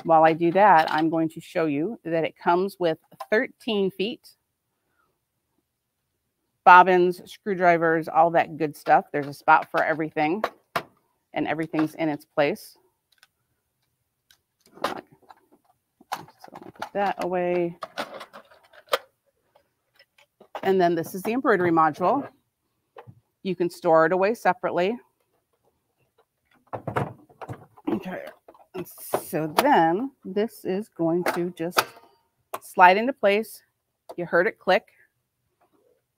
C: While I do that, I'm going to show you that it comes with 13 feet, bobbins, screwdrivers, all that good stuff. There's a spot for everything, and everything's in its place. So I'm put that away. And then this is the embroidery module. You can store it away separately. Okay. So then this is going to just slide into place. You heard it click.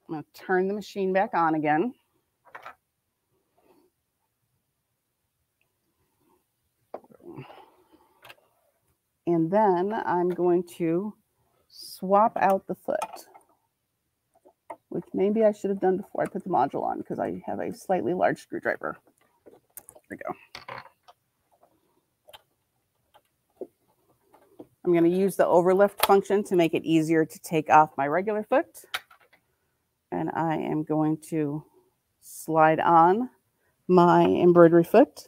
C: I'm going to turn the machine back on again. Then I'm going to swap out the foot, which maybe I should have done before I put the module on because I have a slightly large screwdriver. There we go. I'm going to use the overlift function to make it easier to take off my regular foot. And I am going to slide on my embroidery foot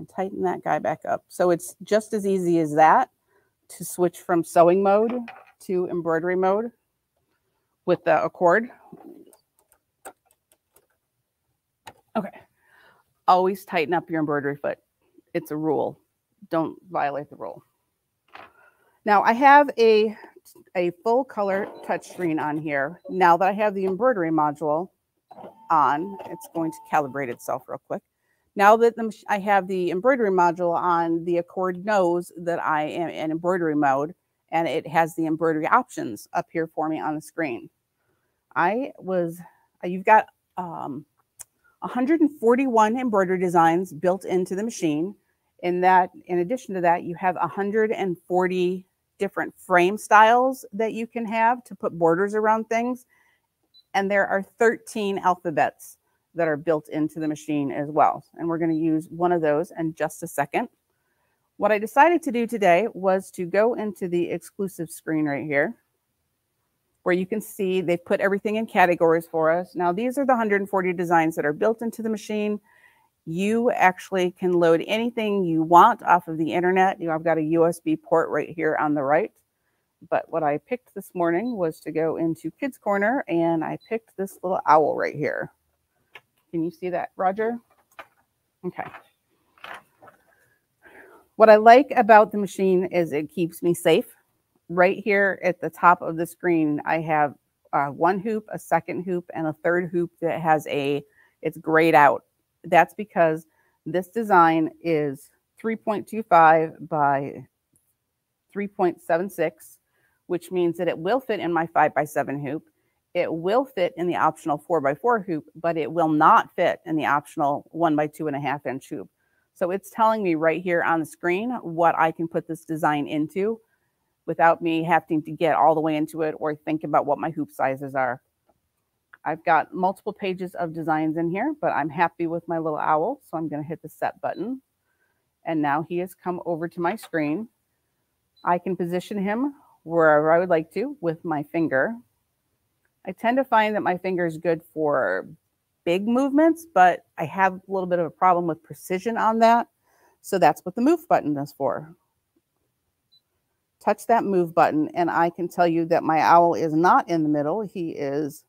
C: and tighten that guy back up. So it's just as easy as that to switch from sewing mode to embroidery mode with the accord. Okay. Always tighten up your embroidery foot. It's a rule. Don't violate the rule. Now I have a, a full color touchscreen on here. Now that I have the embroidery module on, it's going to calibrate itself real quick. Now that the, I have the embroidery module on, the Accord knows that I am in embroidery mode and it has the embroidery options up here for me on the screen. I was, uh, you've got um, 141 embroidery designs built into the machine. In that, in addition to that, you have 140 different frame styles that you can have to put borders around things. And there are 13 alphabets that are built into the machine as well. And we're going to use one of those in just a second. What I decided to do today was to go into the exclusive screen right here where you can see they've put everything in categories for us. Now, these are the 140 designs that are built into the machine. You actually can load anything you want off of the internet. You know, I've got a USB port right here on the right. But what I picked this morning was to go into Kids Corner and I picked this little owl right here. Can you see that, Roger? Okay. What I like about the machine is it keeps me safe right here at the top of the screen, I have uh, one hoop, a second hoop, and a third hoop that has a, it's grayed out. That's because this design is 3.25 by 3.76, which means that it will fit in my 5 by 7 hoop. It will fit in the optional 4 by 4 hoop, but it will not fit in the optional 1 by 2.5 inch hoop. So it's telling me right here on the screen what I can put this design into without me having to get all the way into it or think about what my hoop sizes are. I've got multiple pages of designs in here, but I'm happy with my little owl. So I'm going to hit the set button. And now he has come over to my screen. I can position him wherever I would like to with my finger. I tend to find that my finger is good for big movements, but I have a little bit of a problem with precision on that. So that's what the move button is for touch that move button and I can tell you that my owl is not in the middle. He is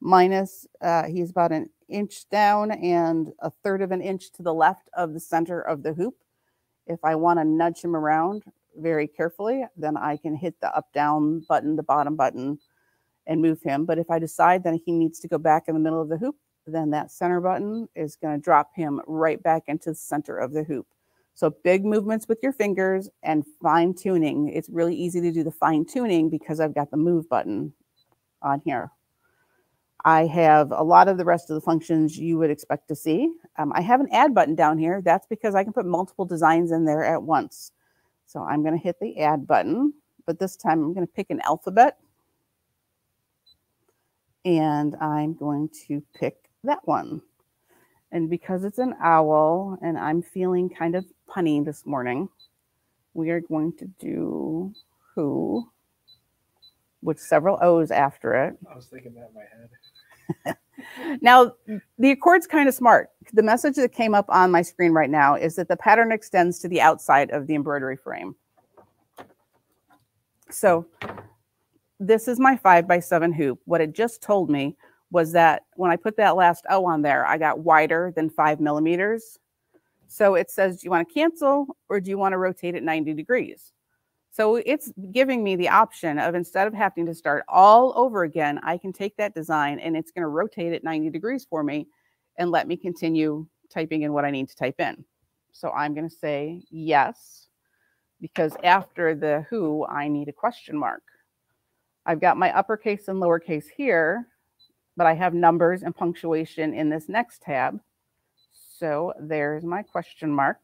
C: minus, uh, he's about an inch down and a third of an inch to the left of the center of the hoop. If I want to nudge him around very carefully, then I can hit the up down button, the bottom button and move him. But if I decide that he needs to go back in the middle of the hoop, then that center button is going to drop him right back into the center of the hoop. So big movements with your fingers and fine tuning. It's really easy to do the fine tuning because I've got the move button on here. I have a lot of the rest of the functions you would expect to see. Um, I have an add button down here. That's because I can put multiple designs in there at once. So I'm going to hit the add button, but this time I'm going to pick an alphabet. And I'm going to pick that one. And because it's an owl and I'm feeling kind of punny this morning. We are going to do who with several O's after it.
D: I was thinking that in my
C: head. now, the Accord's kind of smart. The message that came up on my screen right now is that the pattern extends to the outside of the embroidery frame. So this is my five by seven hoop. What it just told me was that when I put that last O on there, I got wider than five millimeters. So it says, do you want to cancel or do you want to rotate it 90 degrees? So it's giving me the option of instead of having to start all over again, I can take that design and it's going to rotate it 90 degrees for me and let me continue typing in what I need to type in. So I'm going to say yes, because after the who, I need a question mark. I've got my uppercase and lowercase here, but I have numbers and punctuation in this next tab. So there's my question mark.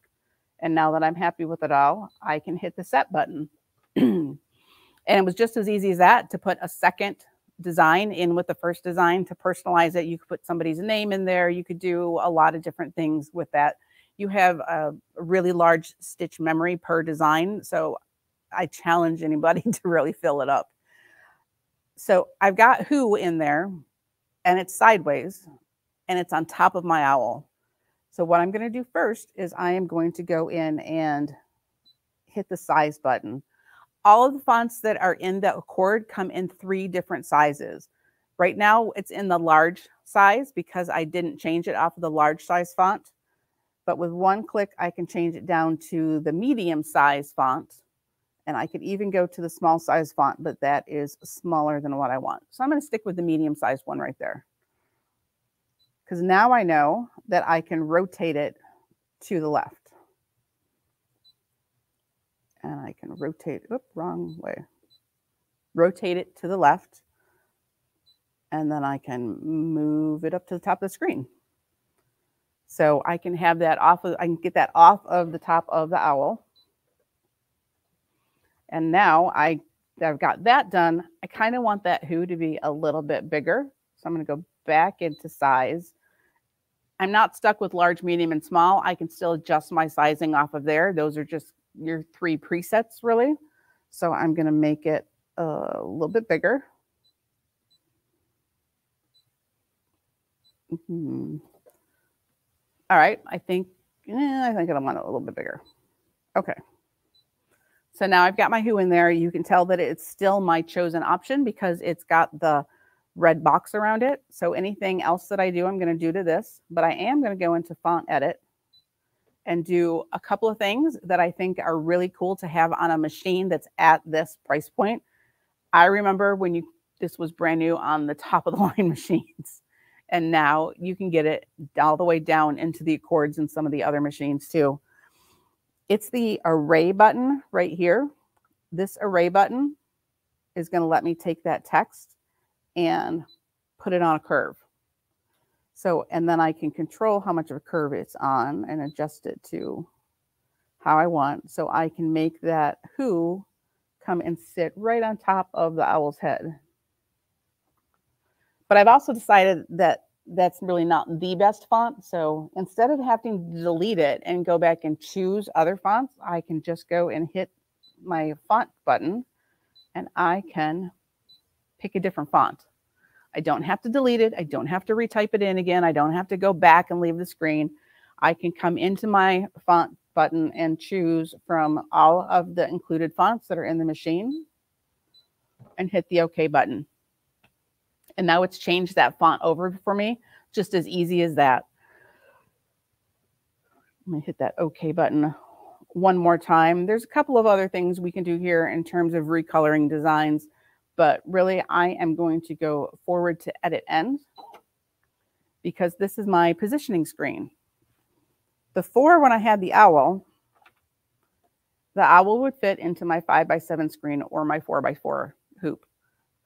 C: And now that I'm happy with it all, I can hit the set button. and it was just as easy as that to put a second design in with the first design to personalize it. You could put somebody's name in there. You could do a lot of different things with that. you have a, really large stitch memory per design. So I challenge anybody to really fill it up. So I've got who in there and it's sideways and it's on top of my owl. So what I'm going to do first is I am going to go in and hit the size button. All of the fonts that are in the Accord come in three different sizes. Right now it's in the large size because I didn't change it off of the large size font. But with one click, I can change it down to the medium size font. And I could even go to the small size font, but that is smaller than what I want. So I'm going to stick with the medium size one right there. Because now I know that I can rotate it to the left. And I can rotate, oop, wrong way. Rotate it to the left. And then I can move it up to the top of the screen. So I can have that off of, I can get that off of the top of the owl. And now I, I've got that done. I kind of want that who to be a little bit bigger. So I'm going to go back into size. I'm not stuck with large, medium, and small. I can still adjust my sizing off of there. Those are just your three presets really. So I'm going to make it a little bit bigger. Mm -hmm. All right, I think, eh, I think I want it a little bit bigger. Okay. So now I've got my who in there. You can tell that it's still my chosen option because it's got the red box around it. So anything else that I do, I'm going to do to this, but I am going to go into font edit and do a couple of things that I think are really cool to have on a machine that's at this price point. I remember when you this was brand new on the top of the line machines. And now you can get it all the way down into the Accords and some of the other machines too. It's the array button right here. This array button is going to let me take that text and put it on a curve. So, and then I can control how much of a curve it's on and adjust it to how I want. So I can make that who come and sit right on top of the owl's head. But I've also decided that that's really not the best font. So instead of having to delete it and go back and choose other fonts, I can just go and hit my font button and I can pick a different font. I don't have to delete it. I don't have to retype it in again. I don't have to go back and leave the screen. I can come into my font button and choose from all of the included fonts that are in the machine and hit the OK button. And now it's changed that font over for me, just as easy as that. Let me hit that OK button one more time. There's a couple of other things we can do here in terms of recoloring designs, but really I am going to go forward to edit end because this is my positioning screen. Before when I had the owl, the owl would fit into my five by seven screen or my four by four hoop.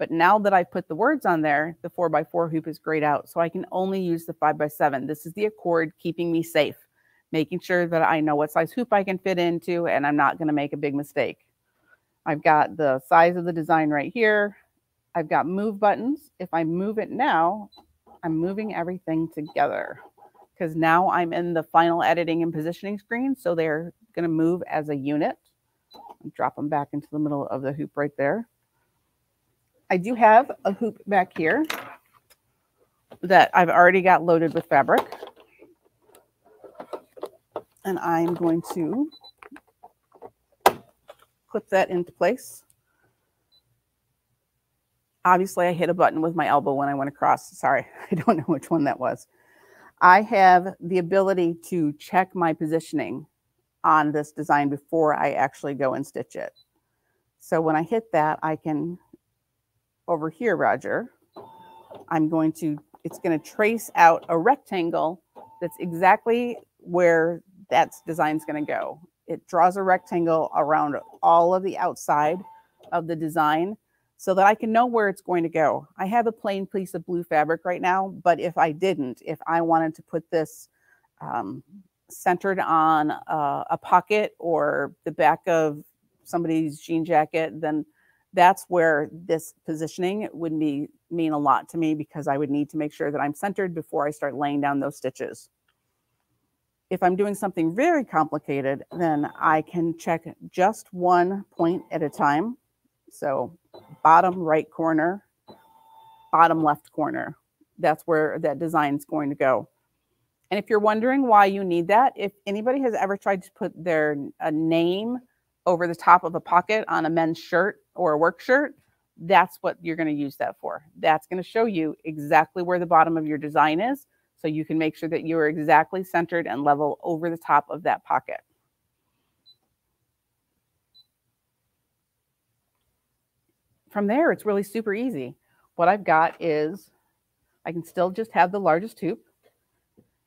C: But now that I've put the words on there, the four by four hoop is grayed out. So I can only use the five by seven. This is the Accord keeping me safe, making sure that I know what size hoop I can fit into and I'm not going to make a big mistake. I've got the size of the design right here. I've got move buttons. If I move it now, I'm moving everything together because now I'm in the final editing and positioning screen. So they're going to move as a unit. Drop them back into the middle of the hoop right there. I do have a hoop back here that I've already got loaded with fabric. And I'm going to clip that into place. Obviously, I hit a button with my elbow when I went across. Sorry, I don't know which one that was. I have the ability to check my positioning on this design before I actually go and stitch it. So when I hit that, I can over here, Roger, I'm going to, it's going to trace out a rectangle that's exactly where that design is going to go. It draws a rectangle around all of the outside of the design so that I can know where it's going to go. I have a plain piece of blue fabric right now, but if I didn't, if I wanted to put this um, centered on uh, a pocket or the back of somebody's jean jacket, then that's where this positioning would be, mean a lot to me because I would need to make sure that I'm centered before I start laying down those stitches. If I'm doing something very complicated, then I can check just one point at a time. So bottom right corner, bottom left corner. That's where that design is going to go. And if you're wondering why you need that, if anybody has ever tried to put their a name over the top of a pocket on a men's shirt or a work shirt, that's what you're going to use that for. That's going to show you exactly where the bottom of your design is so you can make sure that you're exactly centered and level over the top of that pocket. From there, it's really super easy. What I've got is I can still just have the largest hoop.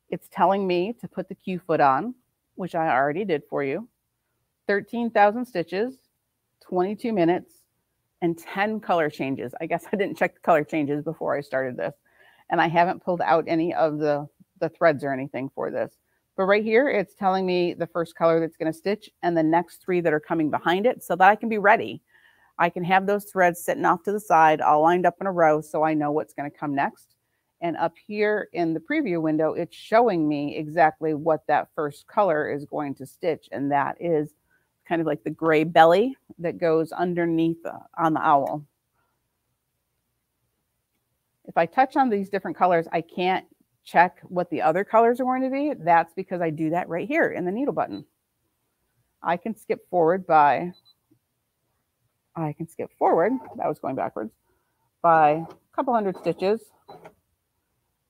C: It's telling me to put the Q foot on, which I already did for you. 13,000 stitches, 22 minutes, and 10 color changes. I guess I didn't check the color changes before I started this. And I haven't pulled out any of the, the threads or anything for this. But right here, it's telling me the first color that's going to stitch and the next three that are coming behind it so that I can be ready. I can have those threads sitting off to the side, all lined up in a row so I know what's going to come next. And up here in the preview window, it's showing me exactly what that first color is going to stitch. And that is kind of like the gray belly that goes underneath uh, on the owl. If I touch on these different colors, I can't check what the other colors are going to be. That's because I do that right here in the needle button. I can skip forward by, I can skip forward, that was going backwards, by a couple hundred stitches.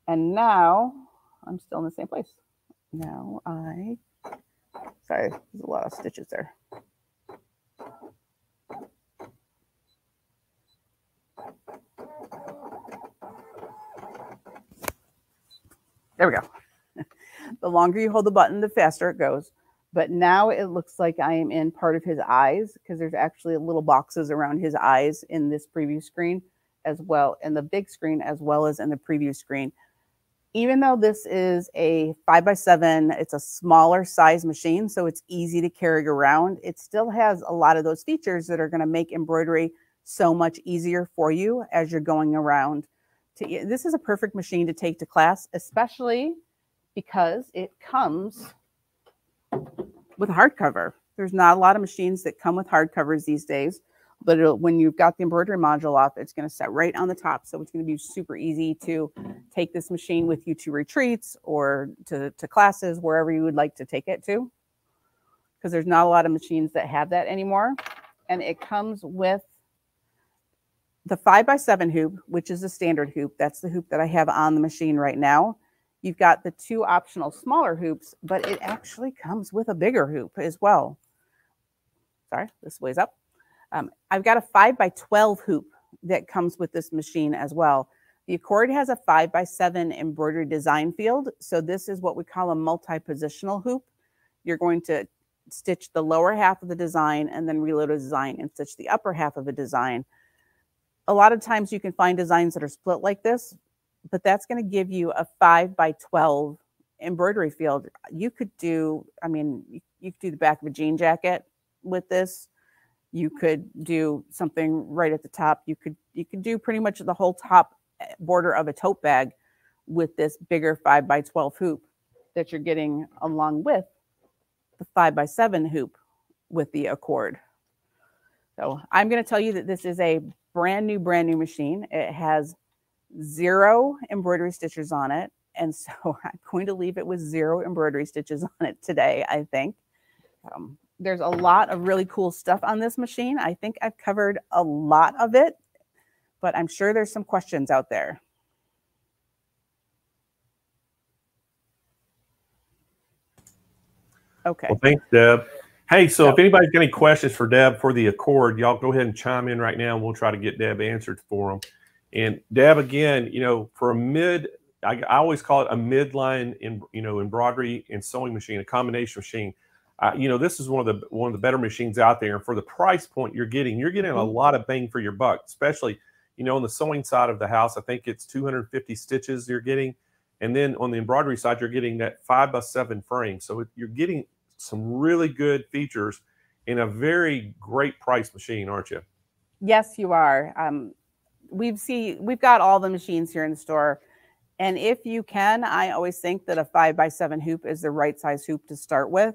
C: And now I'm still in the same place. Now I, sorry, there's a lot of stitches there. There we go. the longer you hold the button, the faster it goes. But now it looks like I am in part of his eyes because there's actually little boxes around his eyes in this preview screen as well, in the big screen as well as in the preview screen. Even though this is a five by seven, it's a smaller size machine, so it's easy to carry around. It still has a lot of those features that are going to make embroidery so much easier for you as you're going around to this is a perfect machine to take to class, especially because it comes with hardcover. There's not a lot of machines that come with hardcovers these days, but when you've got the embroidery module off, it's going to set right on the top. So it's going to be super easy to take this machine with you to retreats or to, to classes, wherever you would like to take it to. Because there's not a lot of machines that have that anymore. And it comes with the five by seven hoop, which is a standard hoop, that's the hoop that I have on the machine right now. You've got the two optional smaller hoops, but it actually comes with a bigger hoop as well. Sorry, this weighs up. Um, I've got a five by 12 hoop that comes with this machine as well. The Accord has a five by seven embroidery design field. So this is what we call a multi-positional hoop. You're going to stitch the lower half of the design and then reload a design and stitch the upper half of a design a lot of times you can find designs that are split like this, but that's going to give you a five by 12 embroidery field. You could do, I mean, you could do the back of a jean jacket with this. You could do something right at the top. You could, you could do pretty much the whole top eh, border of a tote bag with this bigger five by 12 hoop that you're getting along with the five by seven hoop with the Accord. So I'm going to tell you that this is a brand new, brand new machine. It has zero embroidery stitches on it. And so I'm going to leave it with zero embroidery stitches on it today, I think. Um, there's a lot of really cool stuff on this machine. I think I've covered a lot of it, but I'm sure there's some questions out there. Okay.
A: Well, thanks, Deb. Hey, so if anybody's got any questions for Deb for the Accord, y'all go ahead and chime in right now, and we'll try to get Deb answered for them. And Deb, again, you know, for a mid, I, I always call it a midline in you know embroidery and sewing machine, a combination machine. Uh, you know, this is one of the one of the better machines out there. And for the price point you're getting, you're getting a mm-hmm. lot of bang for your buck, especially you know on the sewing side of the house. I think it's 250 stitches you're getting, and then on the embroidery side, you're getting that five by seven frame. So you're getting some really good features in a very great price machine, aren't you?
C: Yes, you are. Um, we've see we've got all the machines here in the store, And if you can, I always think that a five by seven hoop is the right size hoop to start with.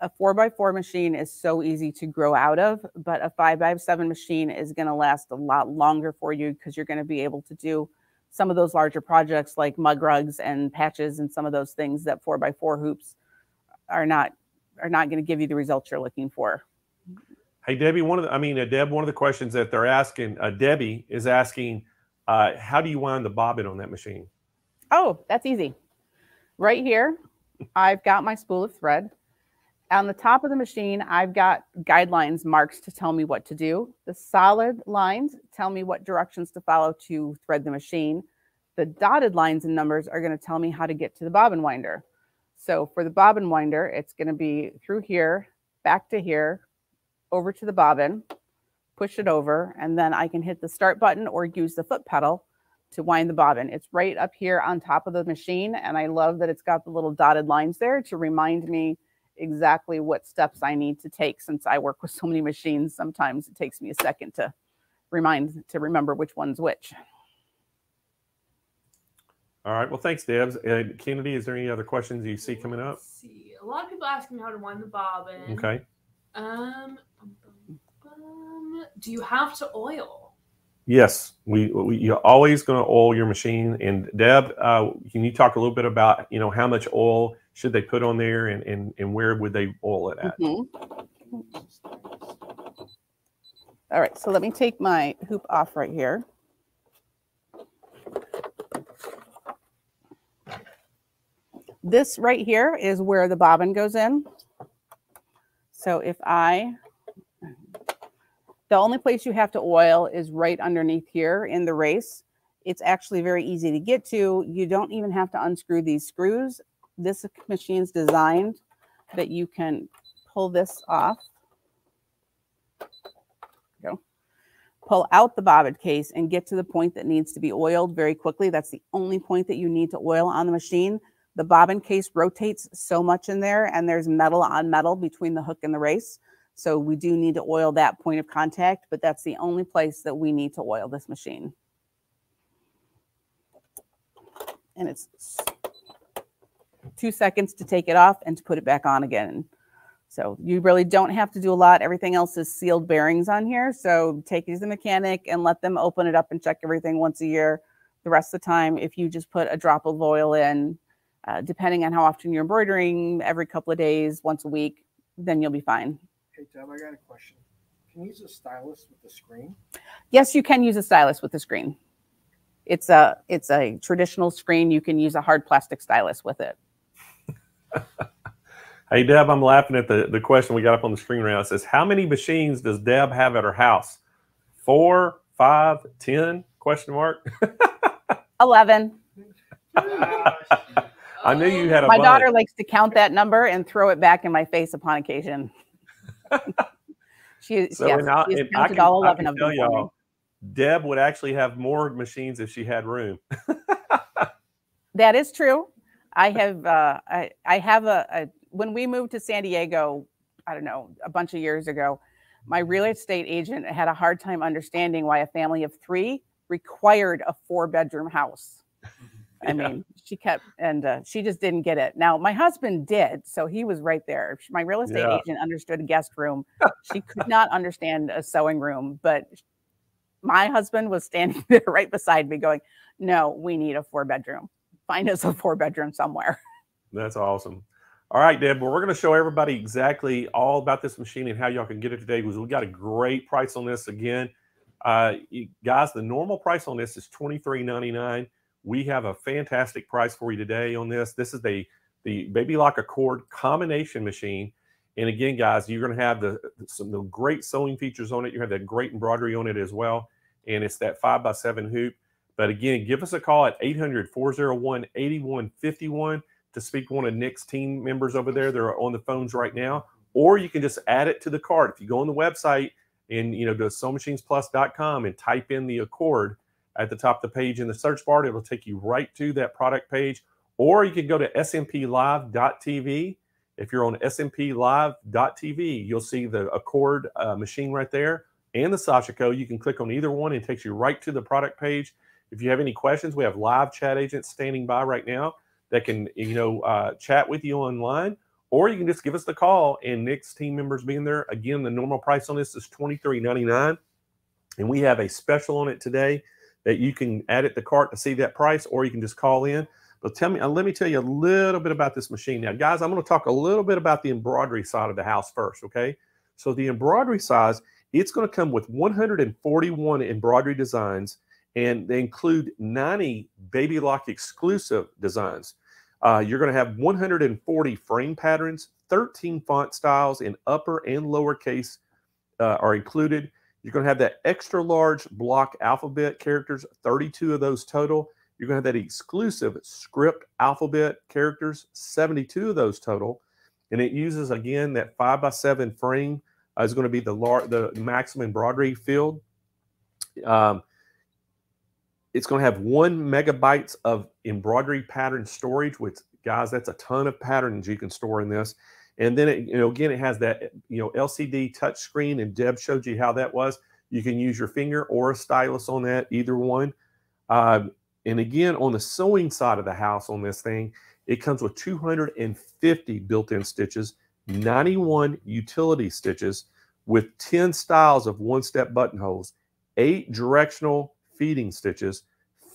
C: A four by four machine is so easy to grow out of, but a five by seven machine is going to last a lot longer for you because you're going to be able to do some of those larger projects like mug rugs and patches and some of those things that four by four hoops are not are not going to give you the results you're looking for.
A: Hey Debbie, one of the I mean uh, Deb, one of the questions that they're asking, uh, Debbie is asking, uh, how do you wind the bobbin on that machine?
C: Oh, that's easy. Right here, I've got my spool of thread. On the top of the machine, I've got guidelines marks to tell me what to do. The solid lines tell me what directions to follow to thread the machine. The dotted lines and numbers are going to tell me how to get to the bobbin winder. So for the bobbin winder, it's going to be through here, back to here, over to the bobbin, push it over, and then I can hit the start button or use the foot pedal to wind the bobbin. It's right up here on top of the machine. And I love that it's got the little dotted lines there to remind me exactly what steps I need to take since I work with so many machines. Sometimes it takes me a second to remind to remember which one's which.
A: All right. Well, thanks, Debs. Uh, Kennedy, is there any other questions you see coming up?
B: Let's see. A lot of people asking me how to wind the bobbin.
A: Okay.
B: Um, bum, bum, bum. do you have to oil?
A: Yes, we, we you're always going to oil your machine. And Deb, uh, can you talk a little bit about you know how much oil should they put on there, and and, and where would they oil it at?
C: Mhm. All right, so let me take my hoop off right here. This right here is where the bobbin goes in. So if I, the only place you have to oil is right underneath here in the race. It's actually very easy to get to. You don't even have to unscrew these screws. This machine's designed that you can pull this off. Go. Pull out the bobbin case and get to the point that needs to be oiled very quickly. That's the only point that you need to oil on the machine. The bobbin case rotates so much in there, and there's metal on metal between the hook and the race. So we do need to oil that point of contact, but that's the only place that we need to oil this machine. And it's two seconds to take it off and to put it back on again. So you really don't have to do a lot. Everything else is sealed bearings on here. So take it to the mechanic and let them open it up and check everything once a year. The rest of the time, if you just put a drop of oil in, uh, depending on how often you're embroidering, every couple of days, once a week, then you'll be fine.
D: Hey, Deb, I got a question. Can you use a stylus with the screen?
C: Yes, you can use a stylus with the screen. It's a it's a traditional screen. You can use a hard plastic stylus with it.
A: Hey Deb, I'm laughing at the, the question we got up on the screen right now. It says, How many machines does Deb have at her house? Four, five, ten? Question mark.
C: Eleven.
A: I knew you had a
C: My
A: bunch.
C: daughter likes to count that number and throw it back in my face upon occasion. she,
A: So
C: yes,
A: I,
C: she's counted
A: can,
C: all
A: I
C: eleven of them. for me.
A: y'all, Deb would actually have more machines if she had room.
C: That is true. I have uh, I, I have a, a when we moved to San Diego, I don't know, a bunch of years ago, my real estate agent had a hard time understanding why a family of three required a four bedroom house. I
A: Yeah.
C: mean, she kept and uh, she just didn't get it. Now my husband did, so he was right there. My real estate
A: Yeah.
C: agent understood a guest room. she could not understand a sewing room, but my husband was standing there right beside me, going, "No, we need a four bedroom. Find us a four bedroom somewhere."
A: That's awesome. All right, Deb. Well, we're going to show everybody exactly all about this machine and how y'all can get it today because we got a great price on this again. Uh, you- guys, the normal price on this is twenty three ninety nine. We have a fantastic price for you today on this. This is the the Baby Lock Accord combination machine. And again, guys, you're going to have the some the great sewing features on it. You have that great embroidery on it as well. And it's that five by seven hoop. But again, give us a call at 800 401 8151 to speak to one of Nick's team members over there. They're on the phones right now. Or you can just add it to the cart. If you go on the website and you know go to sewingmachinesplus.com and type in the Accord at the top of the page in the search bar, it'll take you right to that product page. Or you can go to smplive.tv. If you're on smplive.tv, you'll see the Accord uh, machine right there and the Sashiko. You can click on either one and it takes you right to the product page. If you have any questions, we have live chat agents standing by right now that can, you know, uh, chat with you online, or you can just give us the call and Nick's team members being there. Again, the normal price on this is twenty three ninety nine, and we have a special on it today that you can add it to cart to see that price, or you can just call in. But tell me, uh, let me tell you a little bit about this machine now, guys. I'm going to talk a little bit about the embroidery side of the house first, okay? So the embroidery size, it's going to come with 141 embroidery designs, and they include 90 Baby Lock exclusive designs. Uh, you're going to have 140 frame patterns, 13 font styles in upper and lowercase uh, are included. You're going to have that extra large block alphabet characters, 32 of those total. You're going to have that exclusive script alphabet characters, 72 of those total. And it uses, again, that 5 by 7 frame is going to be the, lar- the maximum embroidery field. Um, it's going to have one megabytes of embroidery pattern storage, which, guys, that's a ton of patterns you can store in this. And then, it, you know, again, it has that, you know, LCD touch screen, and Deb showed you how that was. You can use your finger or a stylus on that, either one. Uh, and again, on the sewing side of the house on this thing, it comes with 250 built-in stitches, 91 utility stitches with 10 styles of one-step buttonholes, eight directional feeding stitches,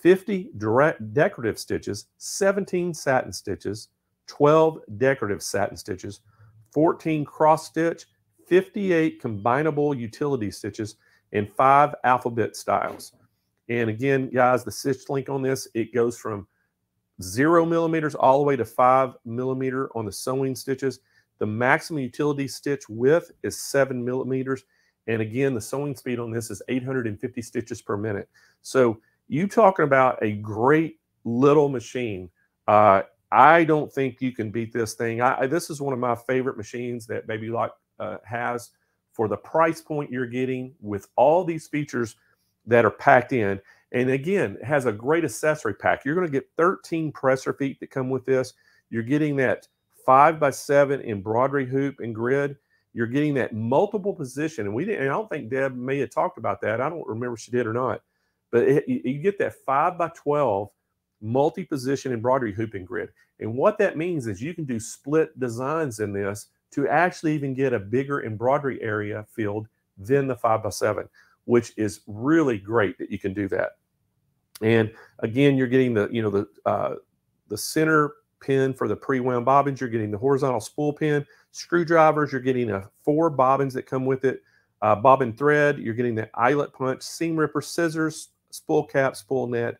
A: 50 direct decorative stitches, 17 satin stitches, 12 decorative satin stitches, 14 cross stitch, 58 combinable utility stitches, and five alphabet styles. And again, guys, the stitch length on this, it goes from zero millimeters all the way to five millimeter on the sewing stitches. The maximum utility stitch width is seven millimeters. And again, the sewing speed on this is 850 stitches per minute. So you talking about a great little machine. Uh, I don't think you can beat this thing. I, this is one of my favorite machines that Baby Lock uh, has for the price point you're getting with all these features that are packed in. And again, it has a great accessory pack. You're going to get 13 presser feet that come with this. You're getting that five by seven embroidery hoop and grid. You're getting that multiple position. And we didn't, and I don't think Deb may have talked about that. I don't remember she did or not. But it, you get that five by 12 multi position embroidery hooping grid. And what that means is you can do split designs in this to actually even get a bigger embroidery area filled than the five by seven which is really great that you can do that. And again, you're getting the, you know, the, uh, the center pin for the pre-wound bobbins. You're getting the horizontal spool pin, screwdrivers. You're getting a four bobbins that come with it, uh, bobbin thread. You're getting the eyelet punch, seam ripper, scissors, spool cap, spool net,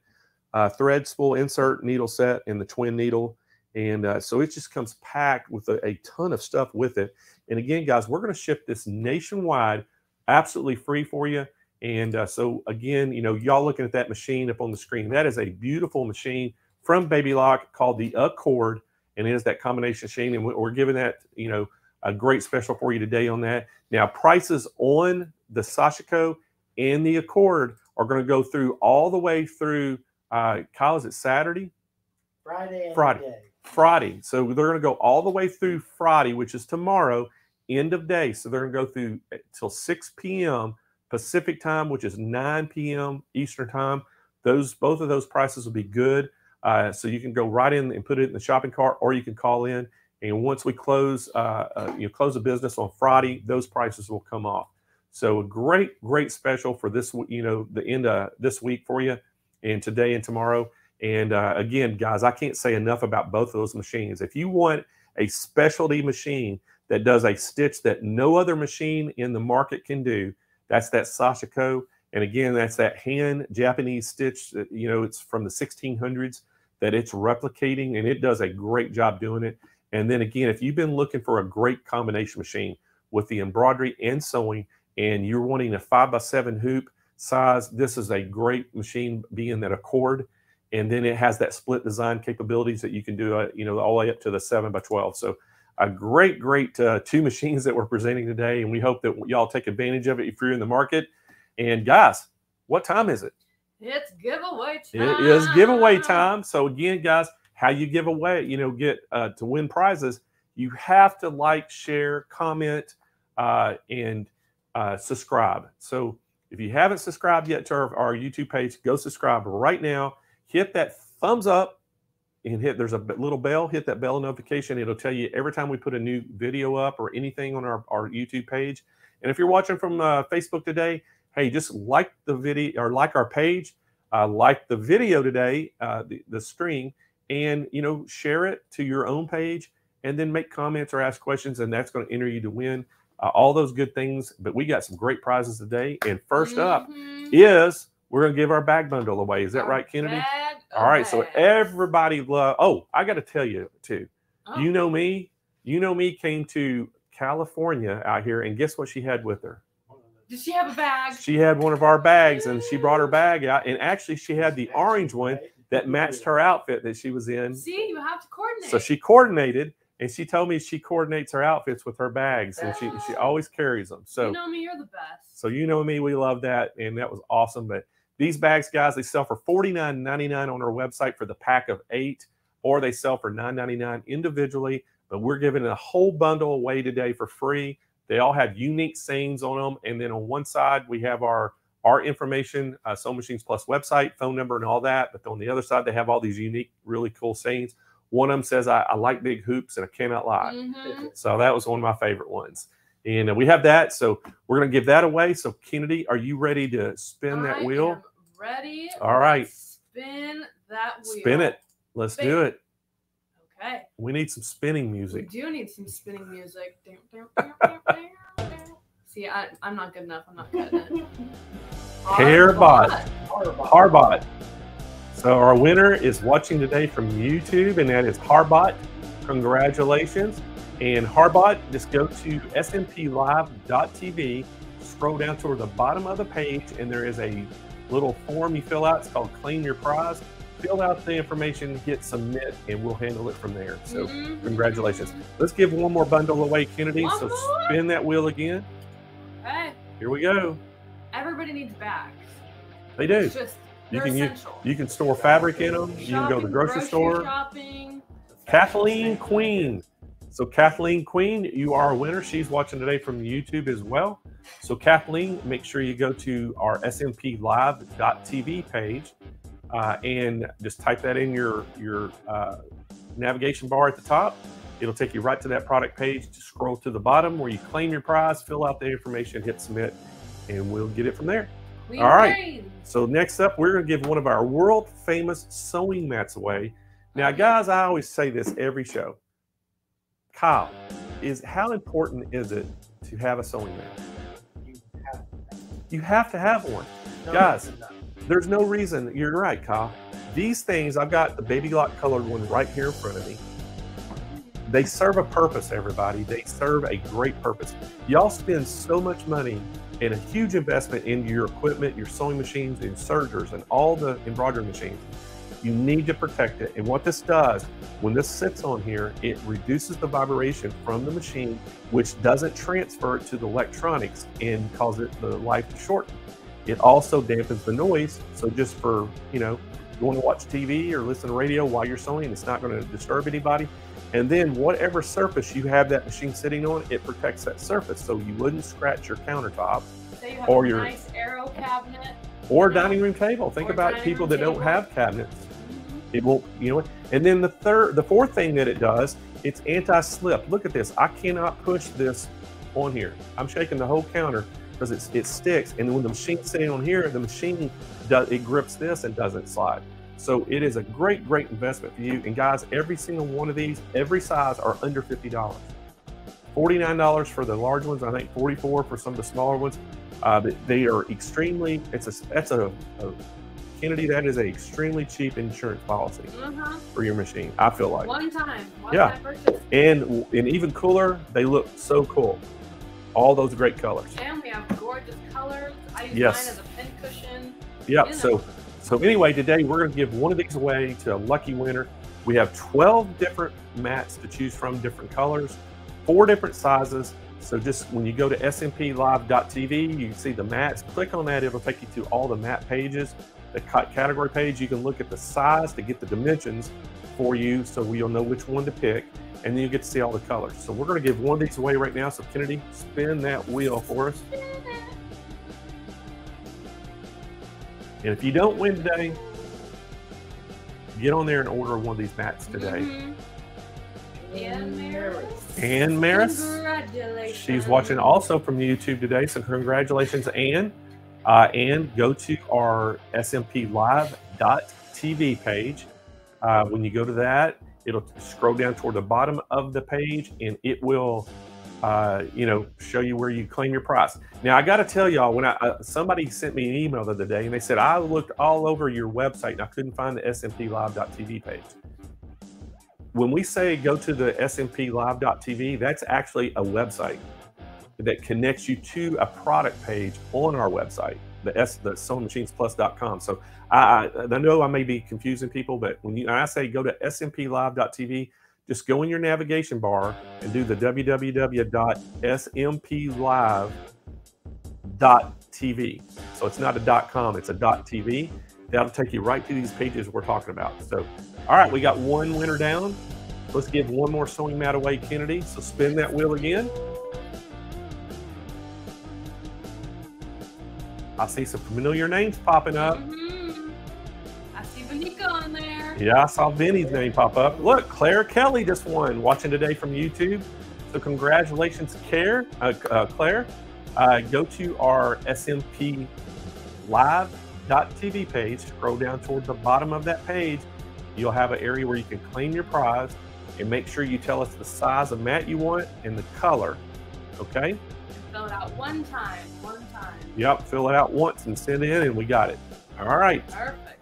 A: uh, thread spool insert needle set, and the twin needle. And uh, so it just comes packed with a, a ton of stuff with it. And again, guys, we're going to ship this nationwide, absolutely free for you. And uh, so again, you know, y'all looking at that machine up on the screen, that is a beautiful machine from Baby Lock called the Accord, and it is that combination machine. And we're giving that, you know, a great special for you today on that. Now, prices on the Sashiko and the Accord are going to go through all the way through. Uh, Kyle, is it Saturday?
F: Friday.
A: Friday. Friday. So they're going to go all the way through Friday, which is tomorrow, end of day. So they're going to go through till 6 p.m Pacific time, which is 9 p.m. Eastern time. Those both of those prices will be good. Uh, so you can go right in and put it in the shopping cart, or you can call in. And once we close, uh, uh, you know, close the business on Friday, those prices will come off. So a great, great special for this, you know, the end of this week for you, and today and tomorrow. And uh, again, guys, I can't say enough about both of those machines. If you want a specialty machine that does a stitch that no other machine in the market can do, that's that Sashiko. And again, that's that hand Japanese stitch that, you know, it's from the 1600s that it's replicating and it does a great job doing it. And then again, if you've been looking for a great combination machine with the embroidery and sewing and you're wanting a five by seven hoop size, this is a great machine being that Accord. And then it has that split design capabilities that you can do, uh, you know, all the way up to the seven by 12. So a great, great uh, two machines that we're presenting today, and we hope that y'all take advantage of it if you're in the market. And guys, what time is it?
B: It's giveaway time.
A: It is giveaway time. So again, guys, how you give away, you know, get uh, to win prizes, you have to like, share, comment, uh, and uh, subscribe. So If you haven't subscribed yet to our, our YouTube page, go subscribe right now. Hit that thumbs up and hit there's a little bell. Hit that bell notification. It'll tell you every time we put a new video up or anything on our, our YouTube page. And if you're watching from uh, Facebook today, hey, just like the video or like our page, uh, like the video today, uh, the, the stream, and you know share it to your own page, and then make comments or ask questions, and that's going to enter you to win uh, all those good things. But we got some great prizes today. And 1st up
B: Mhm.
A: is we're going to give our bag bundle away. Is that
B: Our
A: right, Kennedy? All right. So everybody love. Oh, I got to tell you too.
B: Oh,
A: You know me. You know me. Came to California out here, and guess what she had with her?
B: Did she have a bag?
A: She had one of our bags, and she brought her bag out. And actually, she had the orange one that matched her outfit that she was in.
B: See, you have to coordinate.
A: So she coordinated, and she told me she coordinates her outfits with her bags, and she she always carries them. So
B: you know me, you're the best.
A: so you know me, we love that, and that was awesome. But these bags, guys, they sell for forty nine ninety nine on our website for the pack of eight, or they sell for nine ninety nine individually. But we're giving a whole bundle away today for free. They all have unique sayings on them, and then on one side we have our our information, uh, Sewing Machines Plus website, phone number, and all that. But on the other side, they have all these unique, really cool sayings. One of them says, "I, I like big hoops and I cannot lie."
B: Mhm.
A: So that was one of my favorite ones. And uh, we have that. So we're going to give that away. So, Kennedy, are you ready to spin that wheel?
B: am ready.
A: All right.
B: Let's Spin that wheel.
A: Spin it. Let's
B: Spin.
A: do it.
B: Okay.
A: We need some spinning music.
B: We do need some spinning music. See, I, I'm not good enough. I'm not cutting it.
A: Hairbot.
B: Harbot.
A: Harbot. So, our winner is watching today from YouTube, and that is Harbot. Congratulations. And Harbot, just go to smplive.tv, scroll down toward the bottom of the page, and there is a little form you fill out. It's called Claim Your Prize. Fill out the information, hit submit, and we'll handle it from there. So,
B: Mhm.
A: congratulations. let's give one more bundle away, Kennedy.
B: One
A: so,
B: more?
A: spin that wheel again.
B: Okay.
A: Here we go.
B: Everybody needs bags.
A: They do.
B: It's just
A: You
B: they're
A: can use- You can store fabric in them. You can go to the
B: Shopping,
A: grocery store.
B: Shopping.
A: Kathleen Queen. So Kathleen Queen, you are a winner. She's watching today from YouTube as well. So Kathleen, make sure you go to our smplive.tv page uh, and just type that in your your uh, navigation bar at the top. It'll take you right to that product page. Just scroll to the bottom where you claim your prize, fill out the information, hit submit, and we'll get it from there.
B: Queen
A: All right.
B: reigns.
A: So next up, we're going to give one of our world famous sewing mats away. Now, guys, I always say this every show. Kyle, is how important is it to have a sewing mat?
D: You have
A: You have to have one.
D: no,
A: Guys. There's no reason. You're right, Kyle. These things, I've got the baby lock colored one right here in front of me. They serve a purpose, everybody. They serve a great purpose. Y'all spend so much money and a huge investment in your equipment, your sewing machines, and sergers, and all the embroidery machines. You need to protect it. And what this does, when this sits on here, it reduces the vibration from the machine, which doesn't transfer to the electronics and cause it the life to shorten. It also dampens the noise. So just for, you know, you want to watch TV or listen to radio while you're sewing, it's not going to disturb anybody. And then whatever surface you have that machine sitting on, it protects that surface so you wouldn't scratch your countertop
B: Say you
A: or
B: a
A: your-
B: nice arrow cabinet.
A: or dining room table. Think about people that don't have cabinets. Mm-hmm. It won't, you know. And then the third, the fourth thing that it does, it's anti-slip. Look at this. I cannot push this on here. I'm shaking the whole counter because it's it sticks. And when the machine's sitting on here, the machine does it grips this and doesn't slide. So it is a great, great investment for you. And guys, every single one of these, every size, are under fifty dollars. Forty-nine dollars for the large ones. I think forty-four for some of the smaller ones. Uh, they are extremely. It's a that's a, a Kennedy. That is a extremely cheap insurance policy
B: Uh-huh.
A: for your machine. I feel like.
B: One time. One
A: Yeah.
B: time.
A: And and even cooler, they look so cool. All those great colors.
B: And we have gorgeous colors. I use
A: Yes.
B: mine as a pin cushion.
A: Yep. So. So anyway, today we're going to give one of these away to a lucky winner. We have 12 different mats to choose from, different colors, four different sizes. So just when you go to smplive.tv, you see the mats. Click on that; it'll take you to all the mat pages. The category page, you can look at the size to get the dimensions for you, so you'll know which one to pick, and then you get to see all the colors. So we're going to give one of these away right now. So Kennedy, spin that wheel for us. And if you don't win today, get on there and order one of these mats today.
B: Mhm. And Maris.
A: Ann Maris,
B: Congratulations.
A: she's watching also from YouTube today. So congratulations, Ann. Uh, and go to our smplive.tv page. Uh, when you go to that, it'll scroll down toward the bottom of the page and it will uh, you know show you where you claim your price. now i got to tell y'all when i uh, somebody sent me an email the other day and they said i looked all over your website and i couldn't find the smplive.tv page when we say go to the smplive.tv that's actually a website that connects you to a product page on our website the s the sewingmachinesplus.com so I, I know I may be confusing people, but when you I say go to smplive.tv, just go in your navigation bar and do the www.smplive.tv. So it's not a .com, it's a .tv. That'll take you right to these pages we're talking about. So, all right, we got one winner down. Let's give one more sewing mat away, Kennedy. So spin that wheel again. I see some familiar names popping up.
B: Mhm. I see Vanika on there.
A: Yeah, I saw Vinny's name pop up. Look, Claire Kelly just won, watching today from YouTube. So congratulations, Claire. Uh, uh, Claire, uh, go to our SMP live.tv page. Scroll down toward the bottom of that page. You'll have an area where you can claim your prize and make sure you tell us the size of mat you want and the color. Okay?
B: Fill it out one time. One time.
A: Yep, fill it out once and send it in, and we got it. All right.
B: Perfect.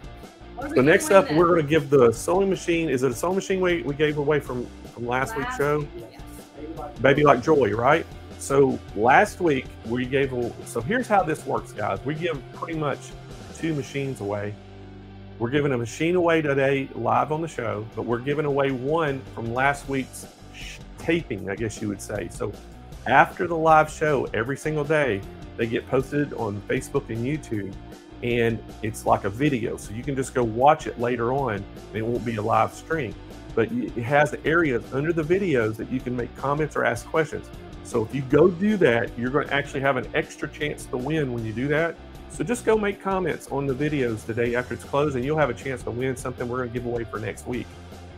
B: What are we
A: So next up, we're going to give the sewing machine. Is it a sewing machine we, we gave away from from last week's show?
B: week, yes.
A: Baby Lock Joy, right? So last week we gave. a- So here's how this works, guys. We give pretty much two machines away. We're giving a machine away today live on the show, but we're giving away one from last week's sh- taping, I guess you would say. So after the live show, every single day, they get posted on Facebook and YouTube, and it's like a video. So you can just go watch it later on, and it won't be a live stream but it has the areas under the videos that you can make comments or ask questions. So if you go do that, you're going to actually have an extra chance to win when you do that. So just go make comments on the videos the day after it's closed, and you'll have a chance to win something we're going to give away for next week.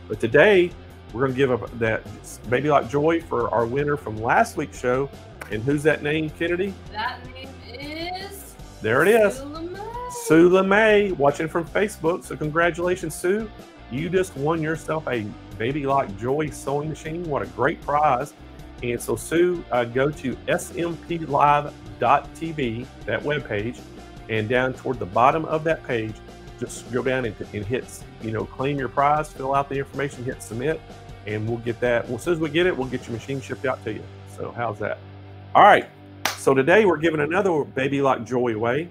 A: But today, we're going to give up that Baby Lock Joy for our winner from last week's show. And who's that name, Kennedy?
B: That name is.
A: There it is. Sue LeMay watching from Facebook. So congratulations, Sue. You just won yourself a Baby Lock Joy sewing machine. What a great prize. And so, Sue, uh, go to smplive.tv, that webpage, and down toward the bottom of that page, just go down and, and hit, you know, claim your prize, fill out the information, hit submit, and we'll get that. Well, as soon as we get it, we'll get your machine shipped out to you. So, how's that? All right. So, today we're giving another Baby Lock Joy away.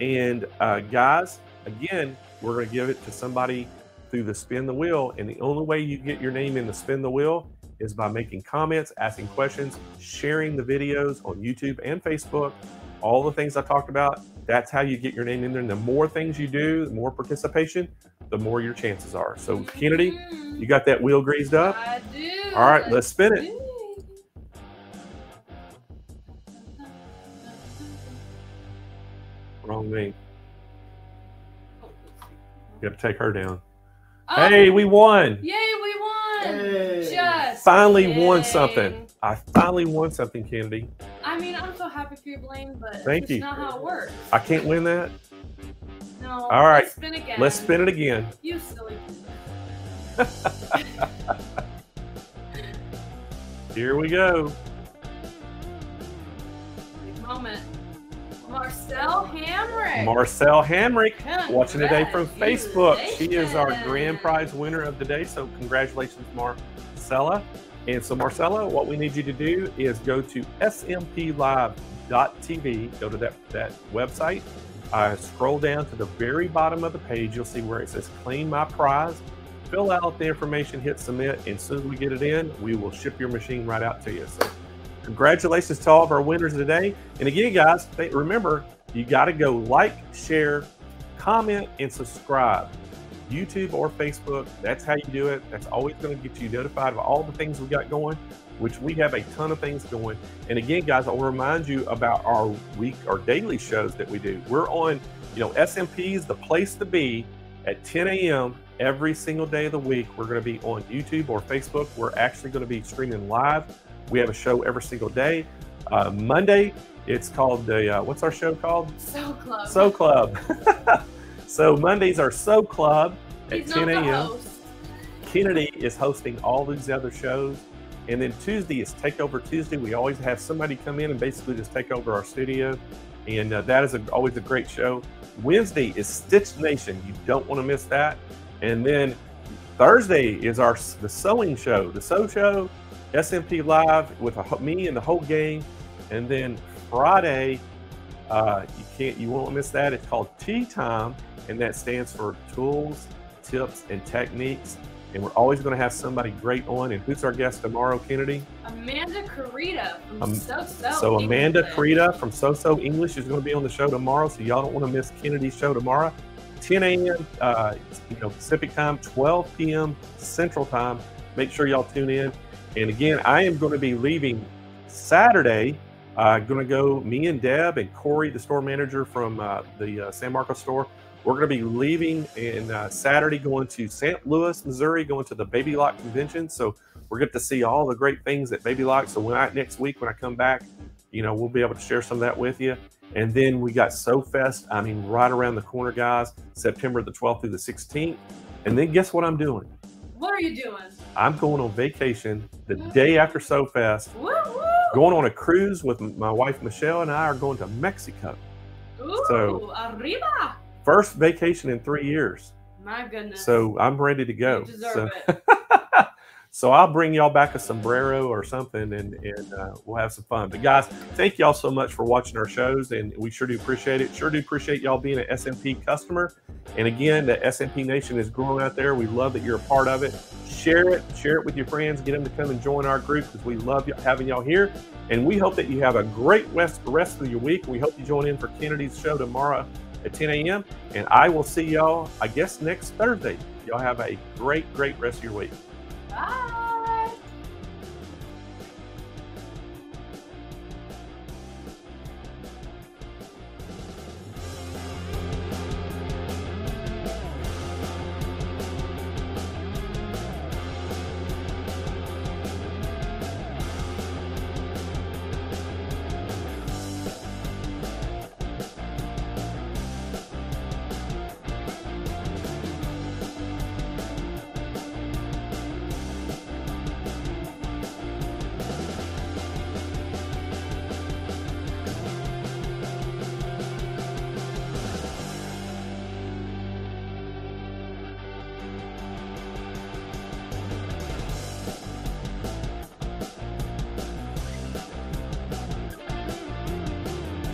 A: And uh, guys, again, we're going to give it to somebody through the spin the wheel. And the only way you get your name in the spin the wheel is by making comments, asking questions, sharing the videos on YouTube and Facebook, all the things I talked about. That's how you get your name in there. And the more things you do, the more participation, the more your chances are. So, Kennedy,
B: Mhm.
A: you got that wheel greased up?
B: I do.
A: All right, let's spin it. Wrong name. You have to take her down.
B: Oh,
A: Hey, we won.
B: Yay, we won!
D: Hey.
B: Just
A: Finally won something. I finally won something, Kennedy.
B: I mean, I'm so happy for you, Blaine, but
A: Thank
B: that's
A: you.
B: not how it works.
A: I can't win that.
B: No.
A: All right,
B: Let's spin again.
A: Let's spin it again.
B: You silly.
A: Here we go.
B: Big moment. Marcel Hamrick.
A: Marcel Hamrick watching today from Facebook. She is our grand prize winner of the day. So congratulations, Marcella. And so Marcella, what we need you to do is go to smplive.tv, go to that, that website, uh, scroll down to the very bottom of the page. You'll see where it says claim my prize. Fill out the information, hit submit, and as soon as we get it in, we will ship your machine right out to you. So congratulations to all of our winners today. And again, guys, remember, you got to go like, share, comment, and subscribe. YouTube or Facebook, that's how you do it. That's always going to get you notified of all the things we got going, which we have a ton of things going. And again, guys, I'll remind you about our week, our daily shows that we do. We're on you know, SMP is the place to be at 10 a.m. every single day of the week. We're going to be on YouTube or Facebook. We're actually going to be streaming live. We have a show every single day. Uh, Monday, it's called the uh, what's our show called?
B: So Club.
A: So Club. so Mondays are So Club at
B: He's
A: 10
B: not the
A: a.m. Kennedy is hosting all these other shows. And then Tuesday is Takeover Tuesday. We always have somebody come in and basically just take over our studio. And uh, that is a, always a great show. Wednesday is Stitch Nation. You don't want to miss that. And then Thursday is our the sewing show, the sew show, SMP Live with a, me and the whole gang. And then Friday, uh, you can't, you won't miss that. It's called Tea Time, and that stands for Tools, Tips, and Techniques. And we're always going to have somebody great on. And who's our guest tomorrow, Kennedy?
B: Amanda Carita from
A: Um,
B: So So.
A: So Amanda. Carita from So So English is going to be on the show tomorrow. So y'all don't want to miss Kennedy's show tomorrow. 10 a.m. Uh, you know Pacific time, 12 p.m. Central time. Make sure y'all tune in. And again, I am going to be leaving Saturday. Uh, going to go. Me and Deb and Corey, the store manager from uh, the uh, San Marcos store. We're going to be leaving in uh, Saturday, going to St. Louis, Missouri, going to the Baby Lock convention. So we're going to see all the great things at Baby Lock. So when I next week when I come back, you know, we'll be able to share some of that with you. And then we got So Fest. I mean, right around the corner, guys. September the 12th through the 16th. And then guess what I'm doing?
B: What are you doing?
A: I'm going on vacation the mm. day after So Fest.
B: Woo woo.
A: Going on a cruise with my wife Michelle and I are going to Mexico.
B: Ooh,
A: So-
B: arriba.
A: First vacation in three years.
B: My goodness.
A: So I'm ready to go.
B: You deserve
A: so,
B: it.
A: so I'll bring y'all back a sombrero or something, and and uh, we'll have some fun. But guys, thank y'all so much for watching our shows, and we sure do appreciate it. Sure do appreciate y'all being an SMP customer. And again, the SMP Nation is growing out there. We love that you're a part of it. Share it, share it with your friends. Get them to come and join our group because we love having y'all here. And we hope that you have a great rest, rest of your week. We hope you join in for Kennedy's show tomorrow at 10 a.m. And I will see y'all, I guess, next Thursday. Y'all have a great, great rest of your week.
B: Bye.